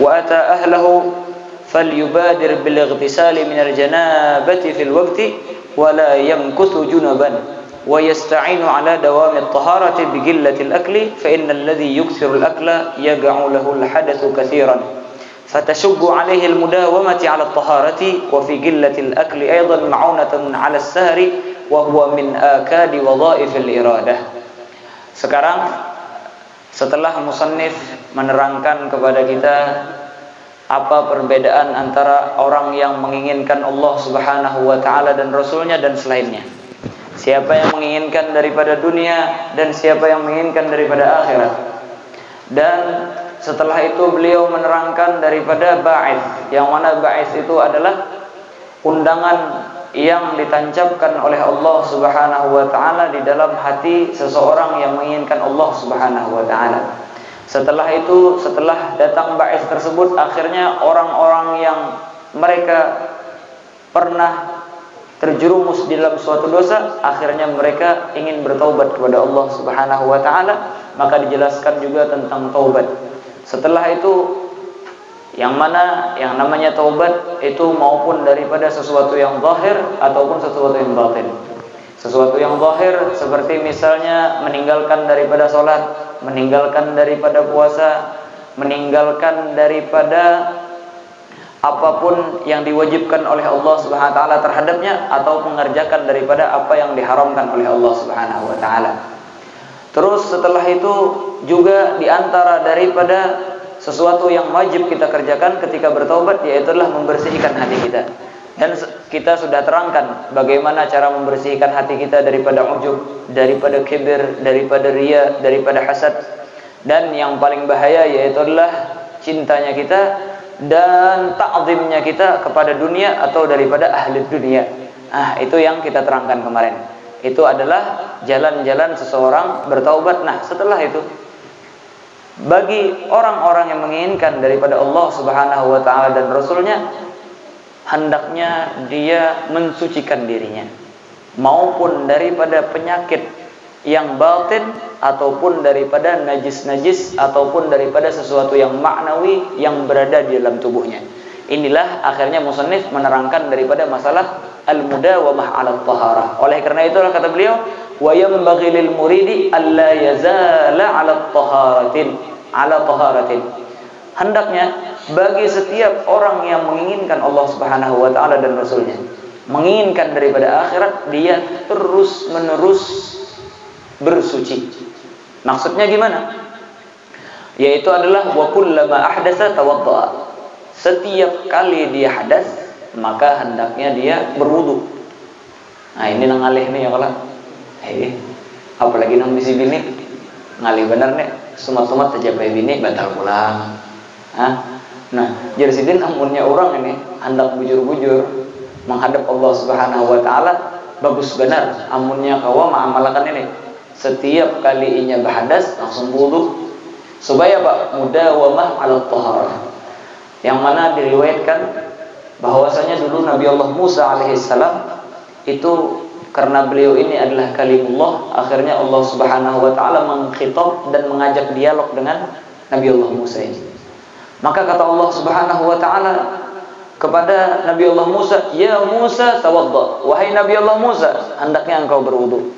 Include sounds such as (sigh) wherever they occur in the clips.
وأتى أهله فليبادر بالاغتسال من الجنابة في الوقت ولا يمكث جنبا ويستعين على دوام الطهارة بقلة الأكل فإن الذي يكثر الأكل يقع له الحدث كثيرا. فتشب عليه المداومة على الطهارة وفي قلة الأكل أيضا معونة على السهر وهو من آكاد وظائف الإرادة. Sekarang setelah musannif menerangkan kepada kita apa perbedaan antara orang yang menginginkan Allah Subhanahu wa taala dan rasulnya dan selainnya. Siapa yang menginginkan daripada dunia dan siapa yang menginginkan daripada akhirat. Dan setelah itu beliau menerangkan daripada ba'ith, yang mana ba'ith itu adalah undangan yang ditancapkan oleh Allah Subhanahu wa taala di dalam hati seseorang yang menginginkan Allah Subhanahu wa taala. Setelah itu, setelah datang ba'is tersebut, akhirnya orang-orang yang mereka pernah terjerumus di dalam suatu dosa, akhirnya mereka ingin bertaubat kepada Allah Subhanahu wa taala, maka dijelaskan juga tentang taubat. Setelah itu yang mana yang namanya taubat itu maupun daripada sesuatu yang zahir ataupun sesuatu yang batin. Sesuatu yang zahir seperti misalnya meninggalkan daripada sholat, meninggalkan daripada puasa, meninggalkan daripada apa pun yang diwajibkan oleh Allah Subhanahu wa taala terhadapnya atau mengerjakan daripada apa yang diharamkan oleh Allah Subhanahu wa taala. Terus setelah itu juga di antara daripada sesuatu yang wajib kita kerjakan ketika bertobat yaitu adalah membersihkan hati kita. Dan kita sudah terangkan bagaimana cara membersihkan hati kita daripada ujub, daripada kibir, daripada ria, daripada hasad. Dan yang paling bahaya yaitu adalah cintanya kita dan ta'zimnya kita kepada dunia atau daripada ahli dunia. Ah, itu yang kita terangkan kemarin. Itu adalah jalan-jalan seseorang bertaubat. Nah, setelah itu bagi orang-orang yang menginginkan daripada Allah Subhanahu wa taala dan rasulnya hendaknya dia mensucikan dirinya maupun daripada penyakit yang batin ataupun daripada najis-najis ataupun daripada sesuatu yang maknawi yang berada di dalam tubuhnya. Inilah akhirnya musannif menerangkan daripada masalah al-mudawamah 'ala taharah. Oleh karena itu kata beliau, wa yanbaghi lil muridi alla yazala 'ala taharatin ala taharatin. Hendaknya bagi setiap orang yang menginginkan Allah Subhanahu wa taala dan rasulnya, menginginkan daripada akhirat, dia terus-menerus bersuci. Maksudnya gimana? Yaitu adalah wa kullama ahdatsa tawaddaa. Setiap kali dia hadas, maka hendaknya dia berwudu. Nah, ini nang alih nih ya kalau. Eh, apalagi nang bisi bini. Ngalih bener nih sumat-sumat saja bini batal pulang. Hah? nah jadi sidin amunnya orang ini hendak bujur-bujur menghadap Allah Subhanahu wa taala. Bagus benar amunnya kawa mengamalkan ini. Setiap kali inya berhadas langsung wudu supaya pak mudawamah ala taharah yang mana diriwayatkan bahwasanya dulu Nabi Allah Musa alaihissalam itu karena beliau ini adalah kalimullah akhirnya Allah Subhanahu wa taala mengkhitab dan mengajak dialog dengan Nabi Allah Musa ini. Maka kata Allah Subhanahu wa taala kepada Nabi Allah Musa ya Musa tawadda wahai Nabi Allah Musa hendaknya engkau berwudu.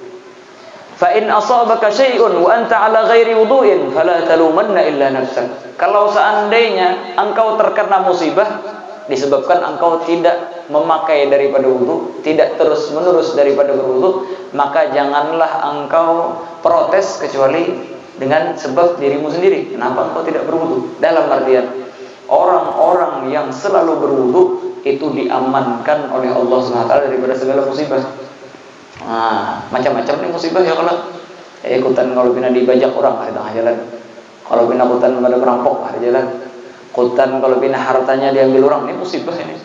Fa in asabaka syai'un wa anta ala ghairi wudu'in fala talumanna illa nafsak. Kalau seandainya engkau terkena musibah disebabkan engkau tidak memakai daripada wudhu, tidak terus menerus daripada berwudhu, maka janganlah engkau protes kecuali dengan sebab dirimu sendiri. Kenapa engkau tidak berwudhu? Dalam artian orang-orang yang selalu berwudhu itu diamankan oleh Allah SWT daripada segala musibah. Nah, macam-macam nih musibah ya kalau ikutan kalau bina dibajak orang tengah jalan. Kalau bina ikutan pada perampok di jalan Kutan kalau bina hartanya diambil orang, ini musibah ini.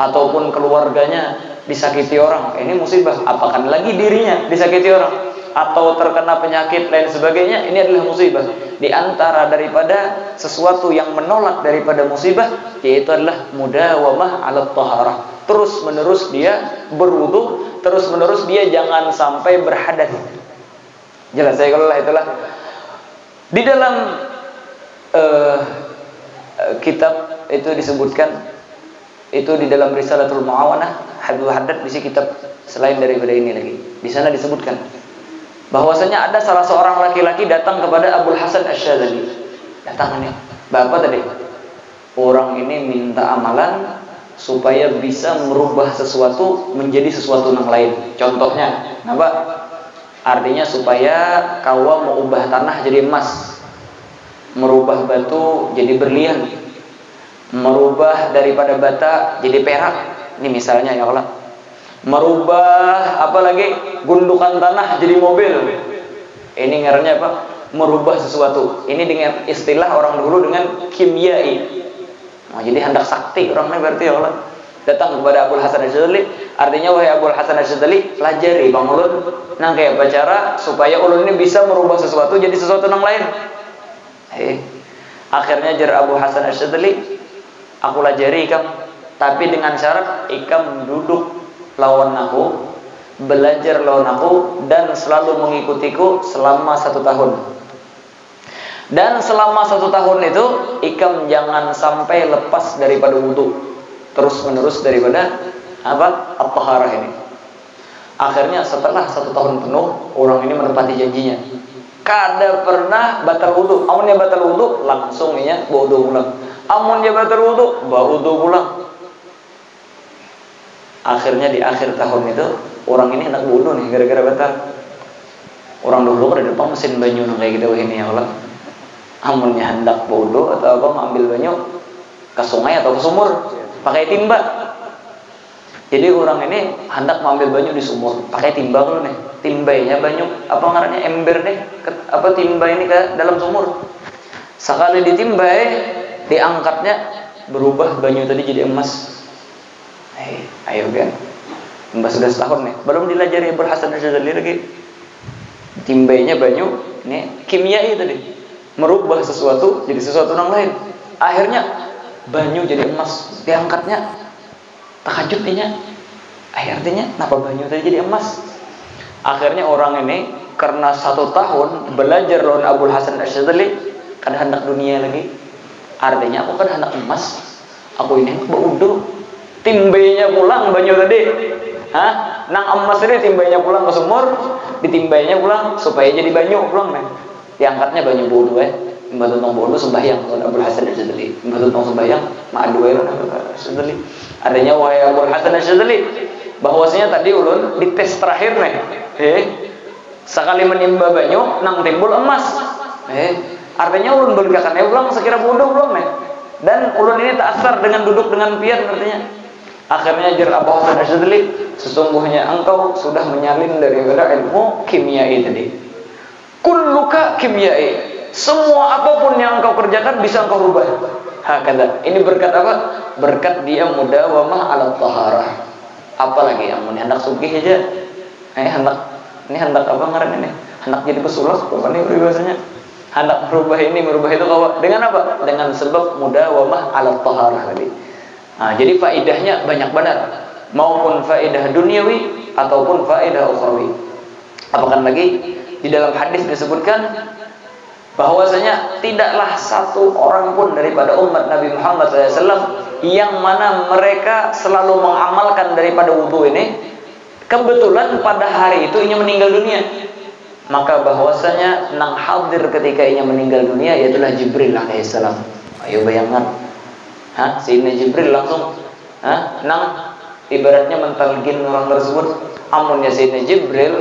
Ataupun keluarganya disakiti orang, ini musibah. Apakah lagi dirinya disakiti orang? Atau terkena penyakit lain sebagainya, ini adalah musibah. Di antara daripada sesuatu yang menolak daripada musibah, yaitu adalah mudawamah ala taharah. Terus menerus dia berwudu, terus menerus dia jangan sampai berhadas. Jelas saya kalau itulah di dalam uh, kitab itu disebutkan itu di dalam Risalatul Muawanah Habib Haddad di kitab selain daripada ini lagi. Di sana disebutkan bahwasanya ada salah seorang laki-laki datang kepada Abdul Hasan Asy-Syadzali. Datang nih, Bapak tadi. Orang ini minta amalan supaya bisa merubah sesuatu menjadi sesuatu yang lain. Contohnya, apa? Artinya supaya kau mau ubah tanah jadi emas, merubah batu jadi berlian, merubah daripada bata jadi perak. Ini misalnya ya Allah. Merubah apa lagi? Gundukan tanah jadi mobil. Ini ngarannya apa? Merubah sesuatu. Ini dengan istilah orang dulu dengan kimiai Oh, jadi hendak sakti orangnya berarti ya Allah. Datang kepada Abu Hasan Asyadali, artinya wahai Abu Hasan Asyadali, pelajari Bang Ulun nang kayak cara supaya ulun ini bisa merubah sesuatu jadi sesuatu yang lain. Hei. Akhirnya jar Abu Hasan Asyadali, aku pelajari ikam, tapi dengan syarat ikam duduk lawan aku, belajar lawan aku dan selalu mengikutiku selama satu tahun. Dan selama satu tahun itu ikam jangan sampai lepas daripada wudhu terus menerus daripada apa at ini. Akhirnya setelah satu tahun penuh orang ini menepati janjinya. Kada pernah batal wudhu. Amunnya batal wudhu langsung ya wudhu pulang. Amunnya batal wudhu wudhu pulang. Akhirnya di akhir tahun itu orang ini hendak wudhu nih gara-gara batal. Orang dulu pada depan mesin banyu kayak gitu ini ya Allah amunnya hendak bodoh atau apa mengambil banyak ke sungai atau ke sumur pakai timba jadi orang ini hendak mengambil banyak di sumur pakai timba dulu nih timbainya banyak apa ngarannya ember nih ke, apa timba ini ke dalam sumur sekali ditimbai diangkatnya berubah banyak tadi jadi emas hey, ayo kan emas sudah setahun nih belum dilajari berhasil Hasan lagi timbainya banyak nih kimia itu tadi merubah sesuatu jadi sesuatu yang lain. Akhirnya banyu jadi emas, diangkatnya tahajud ini. Akhirnya kenapa banyu tadi jadi emas? Akhirnya orang ini karena satu tahun belajar lawan Abu Hasan Asyadli kan hendak dunia lagi. Artinya aku kan hendak emas. Aku ini baudo. Timbainya pulang banyu tadi. Hah? Nang emas ini timbainya pulang ke sumur, ditimbainya pulang supaya jadi banyu pulang nih diangkatnya banyak bodoh ya mbak tentang bodoh sembahyang kalau Abu Hasan Al-Jadali mbak tentang sembahyang dua ya Al-Jadali adanya wahai Abu Hasan Al-Jadali bahwasanya tadi ulun di tes terakhir nih eh sekali menimba banyu nang timbul emas eh artinya ulun bergakan ya ulang sekira bodoh belum nih dan ulun ini tak asar dengan duduk dengan pian artinya akhirnya jar Abu Hasan Al-Jadali sesungguhnya engkau sudah menyalin daripada ilmu kimia ini tadi Kulluka kimyai. Semua apa pun yang engkau kerjakan bisa engkau rubah. Hakada. Ini berkat apa? Berkat dia mudawamah ala taharah. Apalagi yang ini hendak sugih aja. Eh hendak ini hendak apa ngaran ini? Hendak jadi pesulap apa nih bahasanya? Hendak merubah ini, merubah itu kau dengan apa? Dengan sebab mudawamah ala taharah tadi. Nah, jadi faidahnya banyak benar maupun faedah duniawi ataupun faedah ukhrawi. Apakah lagi di dalam hadis disebutkan bahwasanya tidaklah satu orang pun daripada umat Nabi Muhammad SAW yang mana mereka selalu mengamalkan daripada wudhu ini kebetulan pada hari itu ia meninggal dunia. Maka bahwasanya nang hadir ketika ia meninggal dunia yaitulah Jibril alaihissalam. Ayo bayangkan. Ha? Sayyidina Jibril langsung ha? Nang ibaratnya mentalgin orang tersebut. Amunnya Sayyidina Jibril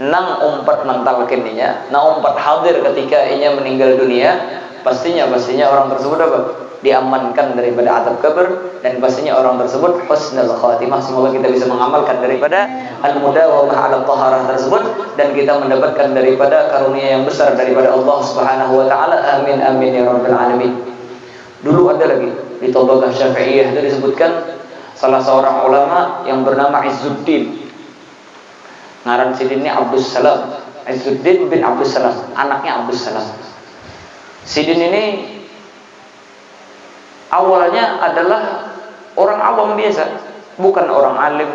nang umpat kininya, nang umpat hadir ketika ia meninggal dunia, pastinya pastinya orang tersebut apa? Diamankan daripada adab kubur dan pastinya orang tersebut husnul khatimah. Semoga kita bisa mengamalkan daripada al-mudawamah ala taharah tersebut. Dan kita mendapatkan daripada karunia yang besar daripada Allah Subhanahu wa taala. Amin amin ya rabbal alamin. Dulu ada lagi di Tabaqah Syafi'iyah itu disebutkan salah seorang ulama yang bernama Izzuddin. Ngaran Sidin ini Abdul Salam. Izzuddin bin Abdul Salam, anaknya Abdul Salam. Sidin ini awalnya adalah orang awam biasa, bukan orang alim,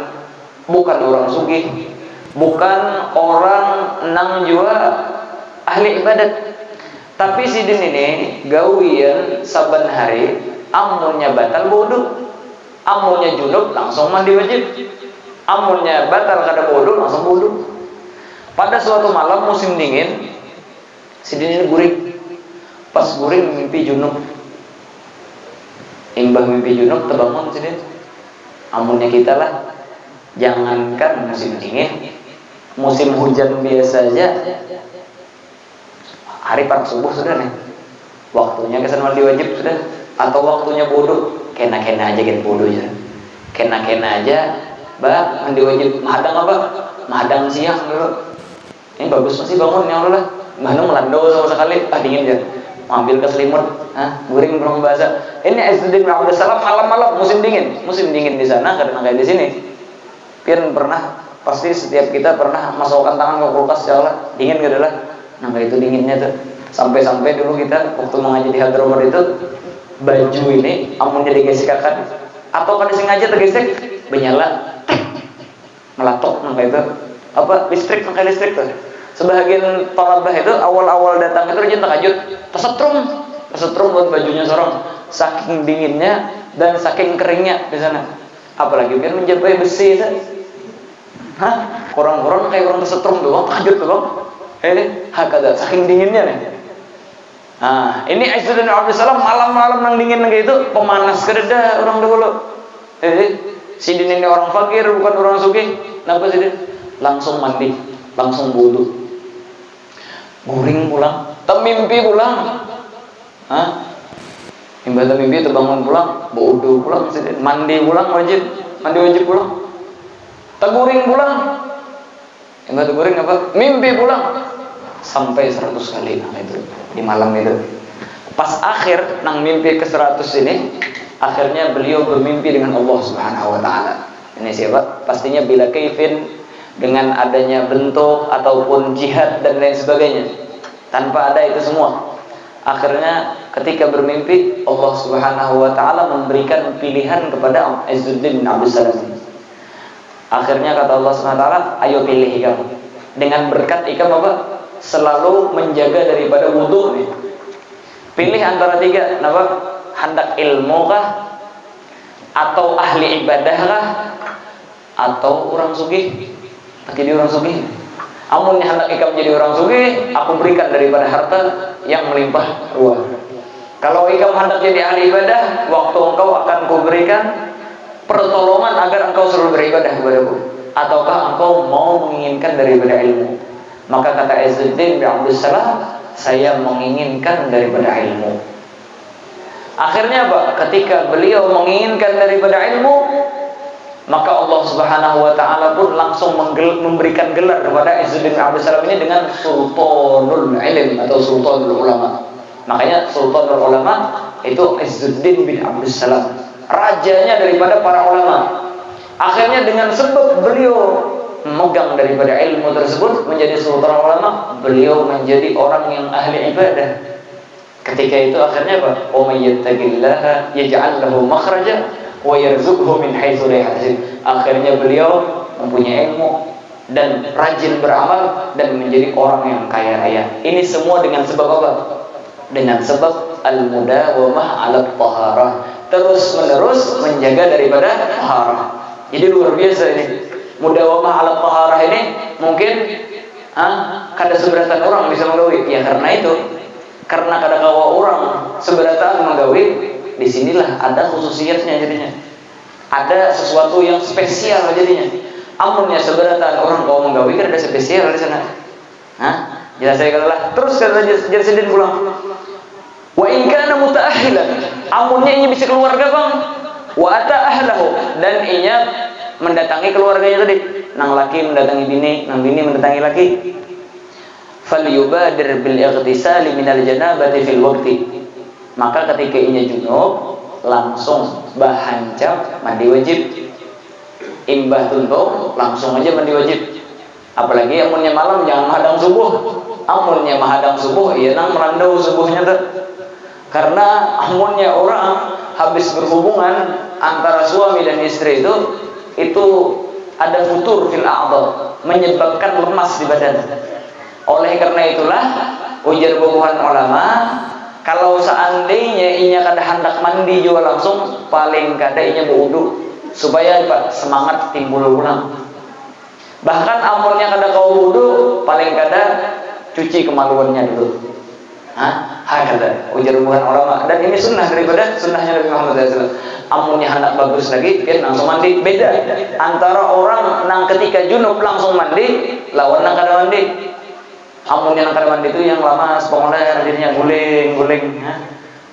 bukan orang sugih, bukan orang nang jua ahli ibadat. Tapi sidin ini gawian saban hari amunnya batal bodoh. Amunnya junub langsung mandi wajib. Amunnya batal kada bodoh langsung bodoh. Pada suatu malam musim dingin, sidin ini guring. Pas guring mimpi junub. Imbah mimpi junub terbangun sidin. Amunnya kita lah. Jangankan musim dingin, musim hujan biasa aja. Hari pas subuh sudah nih. Waktunya kesan mandi wajib sudah. Atau waktunya bodoh. Kena kena aja kan bodoh aja. Kena kena aja. Bah mandi wajib. Mahadang apa? Mahadang siang dulu. Ini bagus masih bangun ya Allah mana melandau sama sekali. Ah dingin ya ambil ke selimut guring belum bahasa ini Aizuddin bin Abdul Salam malam-malam musim dingin. Musim dingin di sana karena kayak di sini. Pian pernah pasti setiap kita pernah masukkan tangan ke kulkas ya Allah. Dingin gitu lah? Nah itu dinginnya tuh. Sampai-sampai dulu kita waktu mengaji di Hadramut itu baju ini amunnya digesekkan atau kada sengaja tergesek menyala melatok maka itu. Apa listrik maka listrik tuh sebagian talabah itu awal-awal datang itu rajin takajud tersetrum tersetrum buat bajunya seorang saking dinginnya dan saking keringnya di sana apalagi biar menjabai besi itu hah kurang-kurang kayak orang tersetrum doang takajud doang Eh, hakada saking dinginnya nih. Nah, ini Aisyah dan Abdul Salam malam-malam nang dingin kayak itu pemanas kereda orang dulu. Eh, si ini orang fakir bukan orang sugih. Kenapa sih Langsung mandi, langsung wudhu. Guring pulang, temimpi pulang. Hah? Mimpi terbangun pulang, wudhu pulang, mandi pulang wajib, mandi wajib pulang. Teguring pulang, Imbah teguring apa? Mimpi pulang. Sampai 100 kali. Nah itu. Di malam itu. Pas akhir nang mimpi ke 100 ini akhirnya beliau bermimpi dengan Allah Subhanahu wa taala. Ini siapa? Pastinya bila kaifin dengan adanya bentuk ataupun jihad dan lain sebagainya tanpa ada itu semua akhirnya ketika bermimpi Allah Subhanahu wa taala memberikan pilihan kepada Izzuddin bin Abdul Salam akhirnya kata Allah Subhanahu wa taala ayo pilih kamu dengan berkat ikam apa selalu menjaga daripada wudhu. Pilih antara tiga, kenapa? Hendak ilmu kah? Atau ahli ibadah kah? Atau orang sugih? Jadi orang sugih. Amun hendak ikam jadi orang sugih, aku berikan daripada harta yang melimpah ruah. Kalau ikam hendak jadi ahli ibadah, waktu engkau akan kuberikan pertolongan agar engkau selalu beribadah kepadaku. Ataukah engkau mau menginginkan daripada ilmu? Maka kata Izzuddin bin Abdul Salam, saya menginginkan daripada ilmu. Akhirnya apa? Ketika beliau menginginkan daripada ilmu, maka Allah Subhanahu wa taala pun langsung memberikan gelar kepada Izzuddin bin Abdul Salam ini dengan Sultanul Ilm atau Sultanul Ulama. Makanya Sultanul Ulama itu Izzuddin bin Abdul Salam, rajanya daripada para ulama. Akhirnya dengan sebab beliau memegang daripada ilmu tersebut menjadi sultan ulama beliau menjadi orang yang ahli ibadah ketika itu akhirnya apa wa may yattaqillaha yaj'al lahu makhraja akhirnya beliau mempunyai ilmu dan rajin beramal dan menjadi orang yang kaya raya. Ini semua dengan sebab apa? Dengan sebab al-mudawamah ala taharah terus menerus menjaga daripada taharah. Jadi luar biasa ini. Mudawamah ala taharah ini mungkin ah, kada seberatan orang bisa menggawi. Ya karena itu. Karena kada kawa orang seberatan menggawi di sinilah ada khususiyatnya jadinya. Ada sesuatu yang spesial jadinya. Amunnya seberatan orang kau menggawi kada ada spesial di sana. Hah? jelas saya katalah terus kata sendiri pulang. Wa in kana muta'ahhilan. Amunnya ini bisa keluarga bang. Wa ata ahlahu dan inya mendatangi keluarganya tadi. Nang laki mendatangi bini nang bini mendatangi laki. Falyubadir bil ightisali minal janabati fil waqti maka ketika inya junub langsung bahancap mandi wajib. Imbah tuntuk langsung aja mandi wajib. Apalagi amunnya malam jangan menghadang subuh. Amunnya menghadang subuh ya nang merandau subuhnya tuh. Karena amunnya orang habis berhubungan antara suami dan istri itu itu ada futur fil a'dha, menyebabkan lemas di badan. Oleh karena itulah ujar bubuhan ulama kalau seandainya inya kada hendak mandi juga langsung paling kada inya berwudu supaya apa? semangat timbul ulang bahkan amalnya kada kau wudu paling kada cuci kemaluannya dulu Hah? Hakada ujar bukan ulama dan ini sunnah daripada sunnahnya Nabi Muhammad SAW. Amunnya hendak bagus lagi, kan langsung mandi. Beda antara orang nang ketika junub langsung mandi, lawan nang kada mandi. Amunnya nang kada mandi itu yang lama sepengolah dirinya guling guling.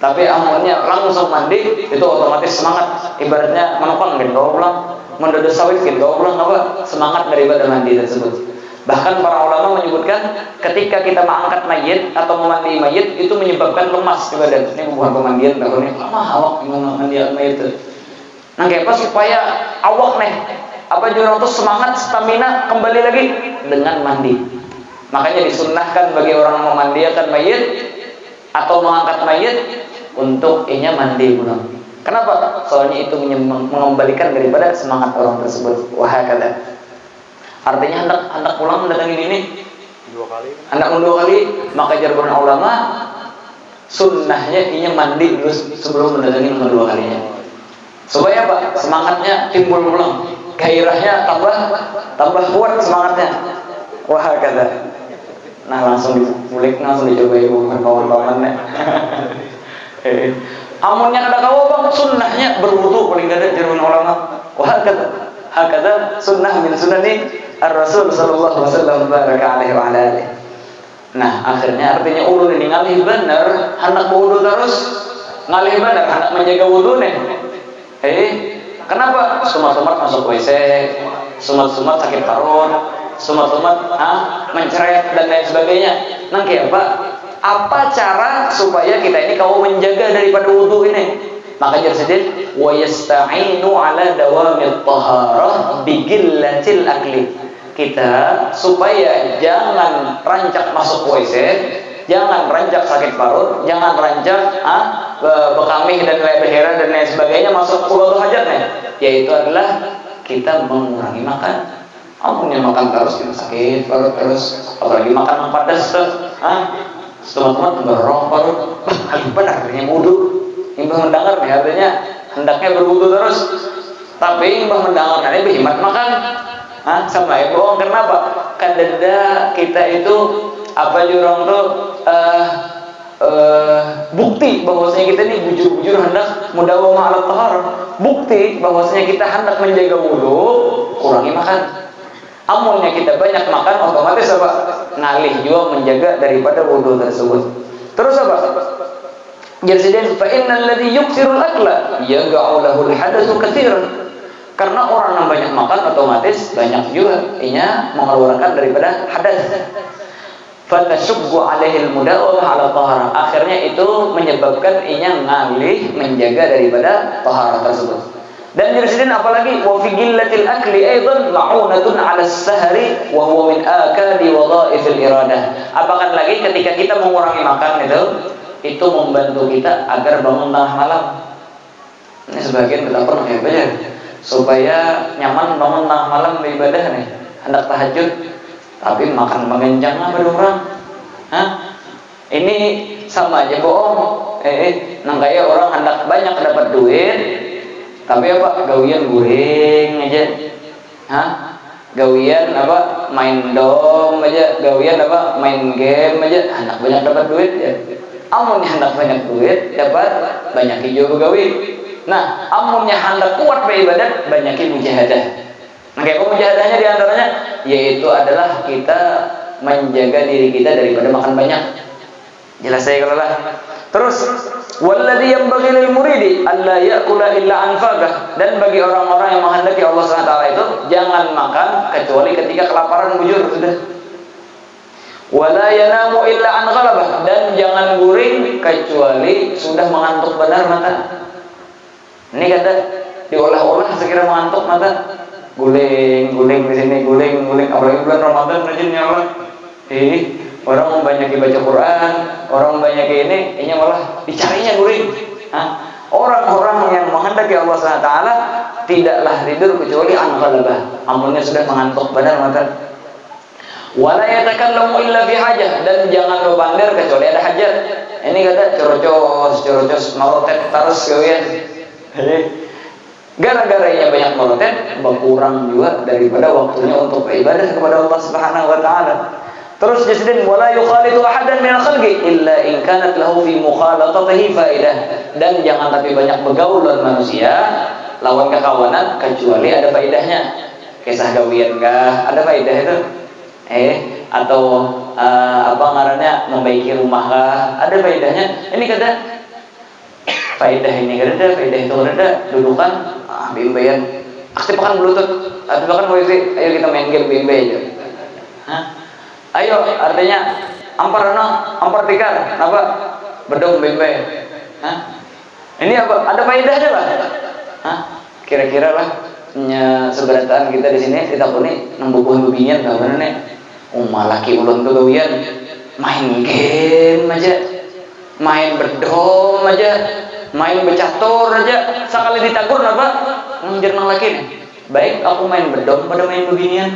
Tapi amunnya langsung mandi itu otomatis semangat. Ibaratnya menopang gitu, pulang mendadak sawit gitu, pulang apa semangat daripada mandi tersebut. Bahkan para ulama menyebutkan ketika kita mengangkat mayit atau memandi mayit itu menyebabkan lemas di badan. Ini bukan pemandian ini lama awak mandi mayit itu. Nah, apa supaya awak nih apa jurang itu semangat stamina kembali lagi dengan mandi. Makanya disunahkan bagi orang yang memandikan mayit atau mengangkat mayit untuk inya mandi pulang. Kenapa? Soalnya itu mengembalikan daripada semangat orang tersebut. Wahai kata. Artinya hendak hendak pulang mendatangi ini dua kali. Hendak dua kali, maka jargon ulama sunnahnya ini mandi dulu sebelum mendatangi nomor dua kalinya. Supaya apa? Semangatnya timbul pulang, gairahnya tambah tambah kuat semangatnya. Wah kata. Nah langsung dimulik langsung dicoba ibu kawan-kawan eh, Amunnya ada kau bang sunnahnya berwudu paling gak ada ulama. Wah kata. Hakada sunnah min sunani Ar-Rasul sallallahu alaihi wasallam baraka alaihi wa alihi. Nah, akhirnya artinya ulun ini ngalih benar hendak wudu terus ngalih benar hendak menjaga wudune. Eh, kenapa? Sumat-sumat masuk WC, sumat-sumat sakit parut, sumat-sumat ah, mencret dan lain sebagainya. Nang apa? Apa cara supaya kita ini kau menjaga daripada wudhu ini? Maka jadi wa yasta'inu ala dawamit taharah bigillatil akli kita supaya jangan rancak masuk WC, jangan rancak sakit parut, jangan rancak ah, bekamih dan leher dan lain sebagainya masuk pulau hajatnya, yaitu adalah kita mengurangi makan. Ampun yang makan terus kita sakit parut terus, apalagi makan yang pedas ah, teman-teman parut, paling benar ini wudhu. Imbah mendengar nih artinya hendaknya berwudhu terus, tapi imbah mendengar ini berhemat makan. Hah? sama ya bohong kenapa? Kadada kita itu apa jurong tuh uh, uh, bukti bahwasanya kita ini bujur-bujur hendak mudawamah alat tahar bukti bahwasanya kita hendak menjaga wudhu kurangi makan amunnya kita banyak makan otomatis apa ngalih juga menjaga daripada wudhu tersebut terus apa jadi fa innal ladzi yuksirul akla yaga'u lahu al-hadatsu katsiran karena orang yang banyak makan otomatis banyak juga inya mengeluarkan daripada hadas. Fatashubbu alaihi mudawamah ala tahara. Akhirnya itu menyebabkan inya ngalih menjaga daripada tahara tersebut. Dan jelaskan apalagi wa fi gillatil akli aidan ma'unatun 'ala sahari wa huwa min akadi wadha'ifil iradah. Apakah lagi ketika kita mengurangi makan itu itu membantu kita agar bangun tengah malam. Ini sebagian kita pernah ya baca supaya nyaman bangun tengah malam beribadah nih hendak tahajud tapi makan mengenjang lah pada orang Hah? ini sama aja bohong eh, eh nang kayak orang hendak banyak dapat duit tapi apa? Gawian guring aja. Hah? gawian apa? Main dom aja. Gawian apa? Main game aja. Hendak banyak dapat duit ya. Amun hendak banyak duit dapat. Banyak hijau begawi. Nah, amunnya hendak kuat beribadat, banyakin mujahadah. Nah, kayak mujahadahnya di antaranya yaitu adalah kita menjaga diri kita daripada makan banyak. Jelas saya kalau lah. Terus walladhi yanbaghi lil muridi alla ya'kula illa an dan bagi orang-orang yang menghendaki Allah SWT itu jangan makan kecuali ketika kelaparan bujur sudah. Wala yanamu illa an dan jangan guring kecuali sudah mengantuk benar mata. Ini kata diolah-olah sekira mengantuk mata. Guling guling di sini guling guling. Apalagi bulan Ramadan rajin ya Allah. Eh orang banyak baca Quran orang banyak ini ini malah dicarinya guling orang-orang yang menghendaki Allah SWT tidaklah tidur kecuali an amunnya sudah mengantuk benar mata Wala yatakallamu illa fi hajah dan jangan bandar kecuali ada hajat. Ini kata corocos, corocos malotet terus kalian. Gara-garanya banyak malotet berkurang juga daripada waktunya untuk beribadah kepada Allah Subhanahu wa taala. Terus disebut wala yukhalitu ahadan min khalqi illa in kanat lahu fi mukhalatatihi faidah. Dan jangan tapi banyak bergaul dengan manusia lawan kekawanan kecuali ada faedahnya. Kisah gawian kah? Ada faedah itu? eh atau uh, apa ngarannya membaiki rumah kah ada faedahnya ini kata faedah ini kada faedah itu kada dudukan ah bimbayan aktifkan bluetooth aktifkan wifi ayo kita main game bimbe Hah? Ayo artinya ampar no ampar tikar apa bedong bimbe Hah? ini apa? Ada faedahnya lah kira-kira lah nya seberatan kita di sini kita puni nembubuh bubingan kawan nih Umma laki ulun tuh gawian main game aja, main berdom aja, main becatur aja. Sekali ditagur apa? Nang laki Baik aku main berdom pada main beginian.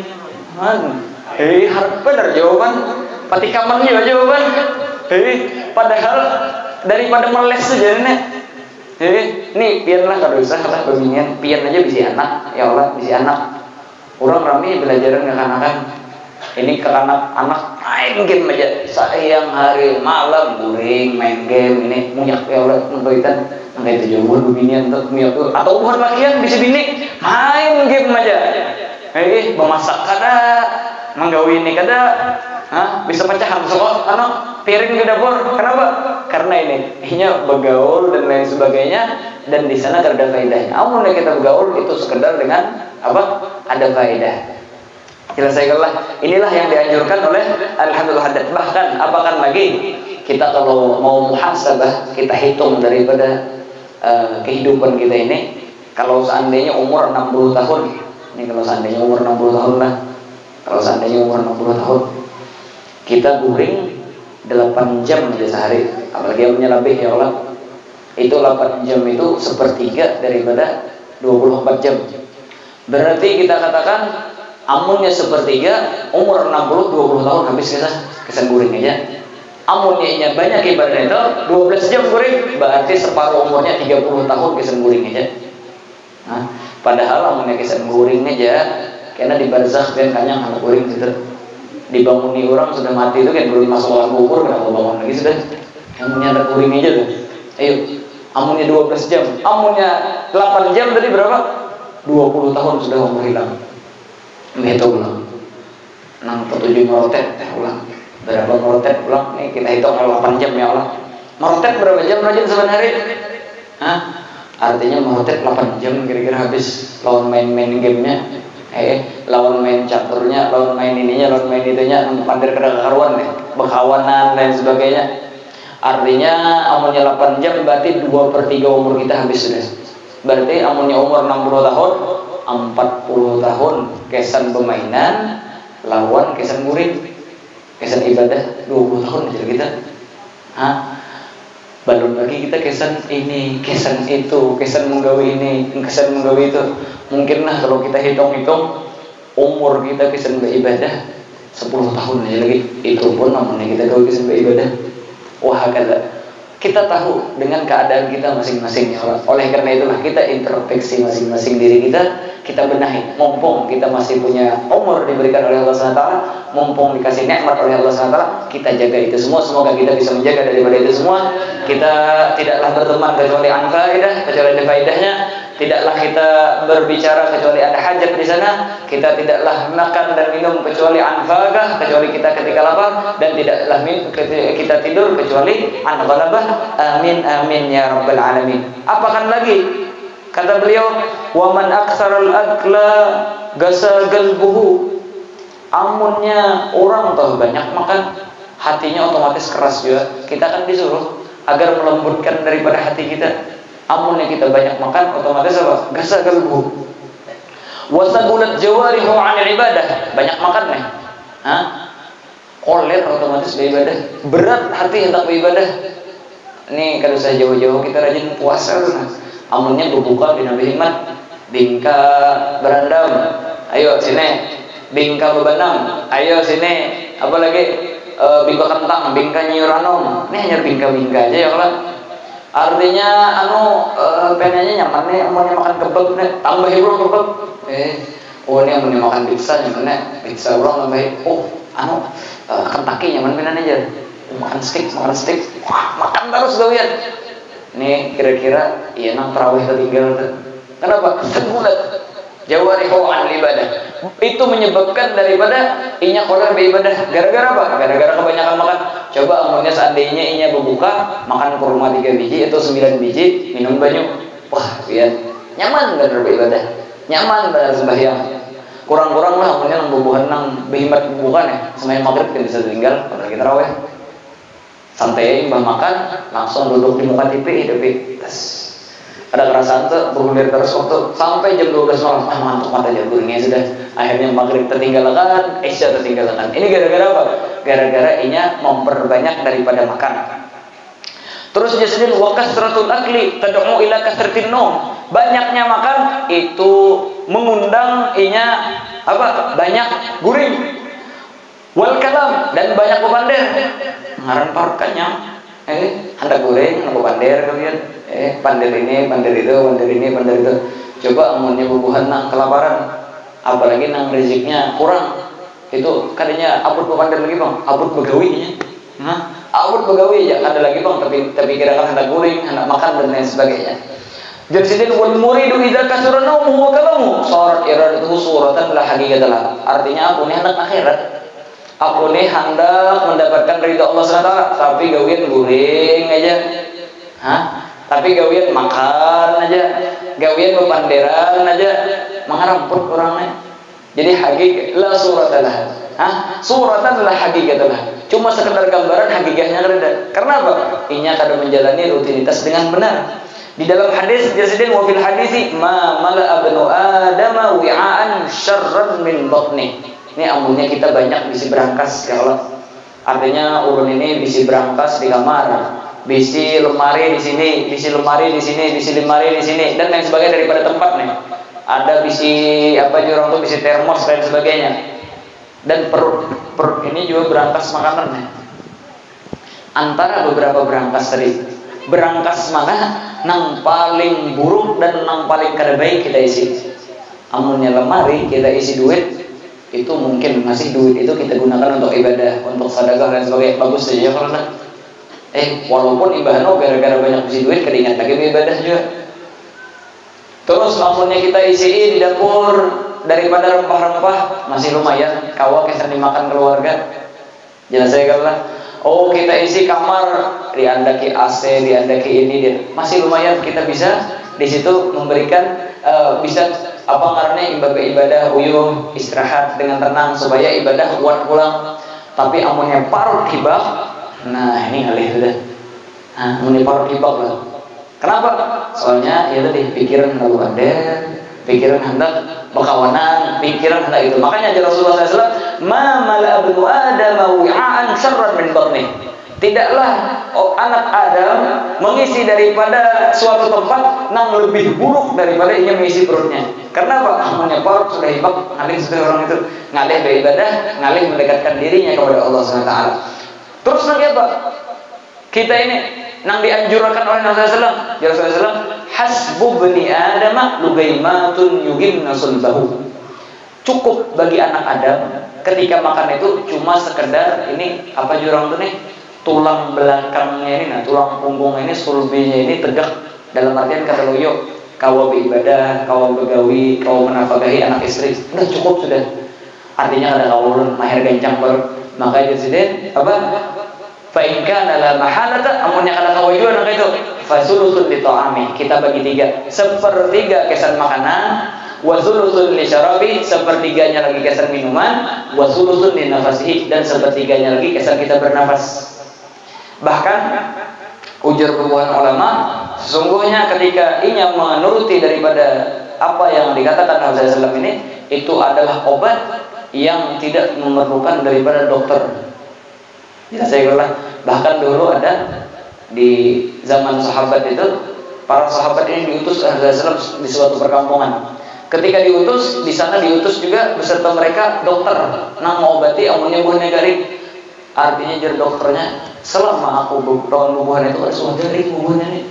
Man, hei harap bener jawaban. Pati kaman juga jawaban. Hei, padahal daripada meles saja nih. Hei, nih pian lah kalau usah lah beginian. Pian aja bisa anak, ya Allah bisa anak. Orang rame belajar nggak kan ini ke anak-anak main game aja sayang hari malam guring main game ini munyak ya Allah nggak itu jauh begini untuk munyak tuh atau bukan lakian bisa bini main game aja eh memasak kada menggawi ini kada Hah? bisa pecah soal anak piring di dapur. Kenapa? Karena ini hanya bergaul dan lain sebagainya dan di sana ada faedahnya. Amun kita bergaul itu sekedar dengan apa? Ada faedah. Selesaikanlah inilah yang dianjurkan oleh Alhamdulillah hadat bahkan apakan lagi? Kita kalau mau muhasabah kita hitung daripada uh, kehidupan kita ini. Kalau seandainya umur 60 tahun. Ini kalau seandainya umur 60 tahun lah kalau seandainya umur 60 tahun kita guring 8 jam aja sehari. Apalagi yang lebih ya Allah. Itu 8 jam itu sepertiga daripada 24 jam. Berarti kita katakan amunnya sepertiga umur 60 20 tahun habis kita kesan guring aja. Amunnya banyak ibadah itu 12 jam guring berarti separuh umurnya 30 tahun kesan guring aja. Nah, padahal amunnya kesan guring aja karena di barzakh kan kanyang anak guring gitu. Dibanguni orang sudah mati itu kan belum masuk alam kubur kenapa bangun lagi sudah? Amunnya ada guring aja tuh. Ayo amunnya 12 jam. Amunnya 8 jam tadi berapa? 20 tahun sudah umur hilang. Itu ulang. Enam tujuh merotet teh ulang. Berapa merotet ulang? Nih kita hitung kalau 8 jam ya Allah. Merotet berapa jam rajin sebenarnya? Hah? artinya merotet 8 jam kira-kira habis lawan main-main gamenya eh lawan main caturnya lawan main ininya lawan main itunya pandir kada karuan deh berkawanan dan sebagainya. Artinya amunnya 8 jam berarti 2 per 3 umur kita habis sudah berarti amunnya umur 60 tahun 40 tahun kesan permainan lawan kesan murid kesan ibadah 20 tahun aja kita. Hah? Belum lagi kita kesan ini kesan itu kesan menggawi ini kesan menggawi itu. Mungkinlah kalau kita hitung-hitung umur kita kesan beribadah 10 tahun aja lagi. Itu pun namanya kita gawe kesan beribadah wah kata kita tahu dengan keadaan kita masing-masing ya. Oleh karena itulah kita introspeksi masing-masing diri kita, kita benahi. Mumpung kita masih punya umur diberikan oleh Allah SWT, mumpung dikasih nikmat oleh Allah SWT, kita jaga itu semua. Semoga kita bisa menjaga daripada itu semua. Kita tidaklah berteman kecuali anfaidah, kecuali faedahnya. Tidaklah kita berbicara kecuali ada hajat di sana. Kita tidaklah makan dan minum kecuali anfagah, kecuali kita ketika lapar dan tidaklah kita tidur kecuali anfalabah. Amin amin ya rabbal alamin. Apakan lagi? Kata beliau, "Wa man aktsaral akla gasa galbuhu." Amunnya orang tahu banyak makan, hatinya otomatis keras juga. Kita kan disuruh agar melembutkan daripada hati kita amunnya kita banyak makan otomatis apa? Gasa kalbu wasagulat jawarihu anil ibadah. Banyak makan nih. Hah? koler otomatis ibadah. Berat hati hendak beribadah. Ini kalau saya jauh-jauh kita rajin puasa amunnya berbuka di Nabi Himmat bingka berandam ayo sini. Bingka bebenang ayo sini. Apa lagi? E, bingka kentang. Bingka nyuranom ini hanya bingka bingka aja ya Allah artinya anu e, pengennya nyaman nih mau makan kebab nih tambah ulang kebab eh oh ini mau makan pizza nyaman nih pizza ulang tambah oh anu e, kentaki nyaman pinan aja makan steak makan steak. Wah makan terus gawian ini kira-kira iya nang terawih ketinggalan kenapa? Terbulat jawarihu an ibadah itu menyebabkan daripada inya kolar beribadah gara-gara apa? Gara-gara kebanyakan makan. Coba amunnya seandainya inya berbuka makan kurma tiga biji atau sembilan biji minum banyak. Wah ya nyaman dan beribadah. Nyaman dan sembahyang. Kurang-kurang lah amunnya nang nang behimat bukan ya. Sembahyang maghrib kan bisa tinggal pada kita raweh santai mbah makan langsung duduk di muka TV tapi tes ada kerasaan tuh bergulir terus waktu sampai jam 12 malam ah mantuk mata jagurnya sudah akhirnya maghrib tertinggalkan isya tertinggalkan ini gara-gara apa? Gara-gara inya memperbanyak daripada makan. Terus jasadin wa kasratul akli tad'u ila kasratin banyaknya makan itu mengundang inya apa? Banyak guring wal kalam dan banyak bebander ngaran parkanya eh hendak goreng nunggu pandir kalian. Eh pandir ini pandir itu pandir ini pandir itu. Coba amunnya bubuhan nang kelaparan. Apalagi nang rezekinya kurang. Itu kadanya abut pandir lagi bang. Abut begawinya nah abut begawi ya ada lagi bang. Tapi tapi kira-kira hendak goreng hendak makan dan lain sebagainya. Jadi sini wal muridu idza kasura naumu wa kalamu. Surat iradatu suratan la haqiqatalah artinya aku nih hendak akhirat aku nih hendak mendapatkan ridho Allah SWT tapi gawian guring aja. Hah? tapi gawian makan aja. Gawian bepanderan aja. Mengaramput orangnya. Jadi hakikat la suratalah Hah? suratan lah hakikatlah cuma sekedar gambaran hakikatnya reda karena apa? Inya kada menjalani rutinitas dengan benar. Di dalam hadis jasidin wa fil hadisi ma mala abnu adama wi'an syarran min batni ini amunnya kita banyak bisi berangkas ya Allah. Artinya urun ini bisi berangkas di kamar bisi lemari di sini bisi lemari di sini bisi lemari di sini dan lain sebagainya daripada tempat nih. Ada bisi apa jurang tuh bisi termos dan sebagainya. Dan perut perut ini juga berangkas makanan nih. Antara beberapa berangkas tadi berangkas mana? Nang paling buruk dan nang paling kada baik kita isi. Amunnya lemari kita isi duit itu mungkin masih duit itu kita gunakan untuk ibadah, untuk sedekah dan sebagainya. Bagus saja kalau nak. Eh, walaupun ibadah gara-gara banyak isi duit, keringat lagi ibadah juga. Terus lampunya kita isi di dapur daripada rempah-rempah masih lumayan. Kawak yang dimakan keluarga. Jelas saya kalau Oh kita isi kamar diandaki AC, diandaki ini, dia. masih lumayan kita bisa di situ memberikan uh, bisa apa karena ibadah ibadah uyuh istirahat dengan tenang supaya ibadah kuat pulang tapi amunnya parut hibah. Nah ini alih sudah nah, amunnya parut hibah lah kenapa? Soalnya ya tadi pikiran hendak bandel pikiran hendak berkawanan pikiran hendak itu. Makanya Rasulullah SAW ma mala abnu adam wi'an syarran min batnih Tidaklah anak Adam mengisi daripada suatu tempat yang lebih buruk daripada ia mengisi perutnya. Karena apa? Namanya perut sudah hibak, ngalih sudah orang itu ngalih beribadah, ngalih mendekatkan dirinya kepada Allah SWT. Terus lagi apa? Kita ini nang dianjurkan oleh Nabi SAW. Ya Rasulullah SAW, hasbu bani Adam lugaimatun yugimna sulbahu. Cukup bagi anak Adam ketika makan itu cuma sekedar ini apa jurang itu nih tulang belakangnya ini, nah tulang punggung ini, sulbinya ini tegak dalam artian kata loyo, kau beribadah, kau begawi, kau menafkahi anak istri, udah cukup sudah. Artinya ada kau mahir gancang ber, maka presiden apa? Fa'inka adalah mahalata, amunnya kata kau juga anak itu, fasulusun di to'ami, kita bagi tiga, sepertiga kesan makanan, wasulusun li syarabi, sepertiganya lagi kesan minuman, wasulusun li nafasihi, dan sepertiganya lagi kesan kita bernafas. Bahkan ujar perbuatan ulama, sesungguhnya ketika ia menuruti daripada apa yang dikatakan Nabi SAW ini, itu adalah obat yang tidak memerlukan daripada dokter. Ya saya kira bahkan dulu ada di zaman sahabat itu para sahabat ini diutus SAW di suatu perkampungan. ketika diutus di sana diutus juga beserta mereka dokter nang mengobati amunnya buah garing artinya jadi dokternya selama aku tahun bubuhan itu ada semua garing bubuhannya nih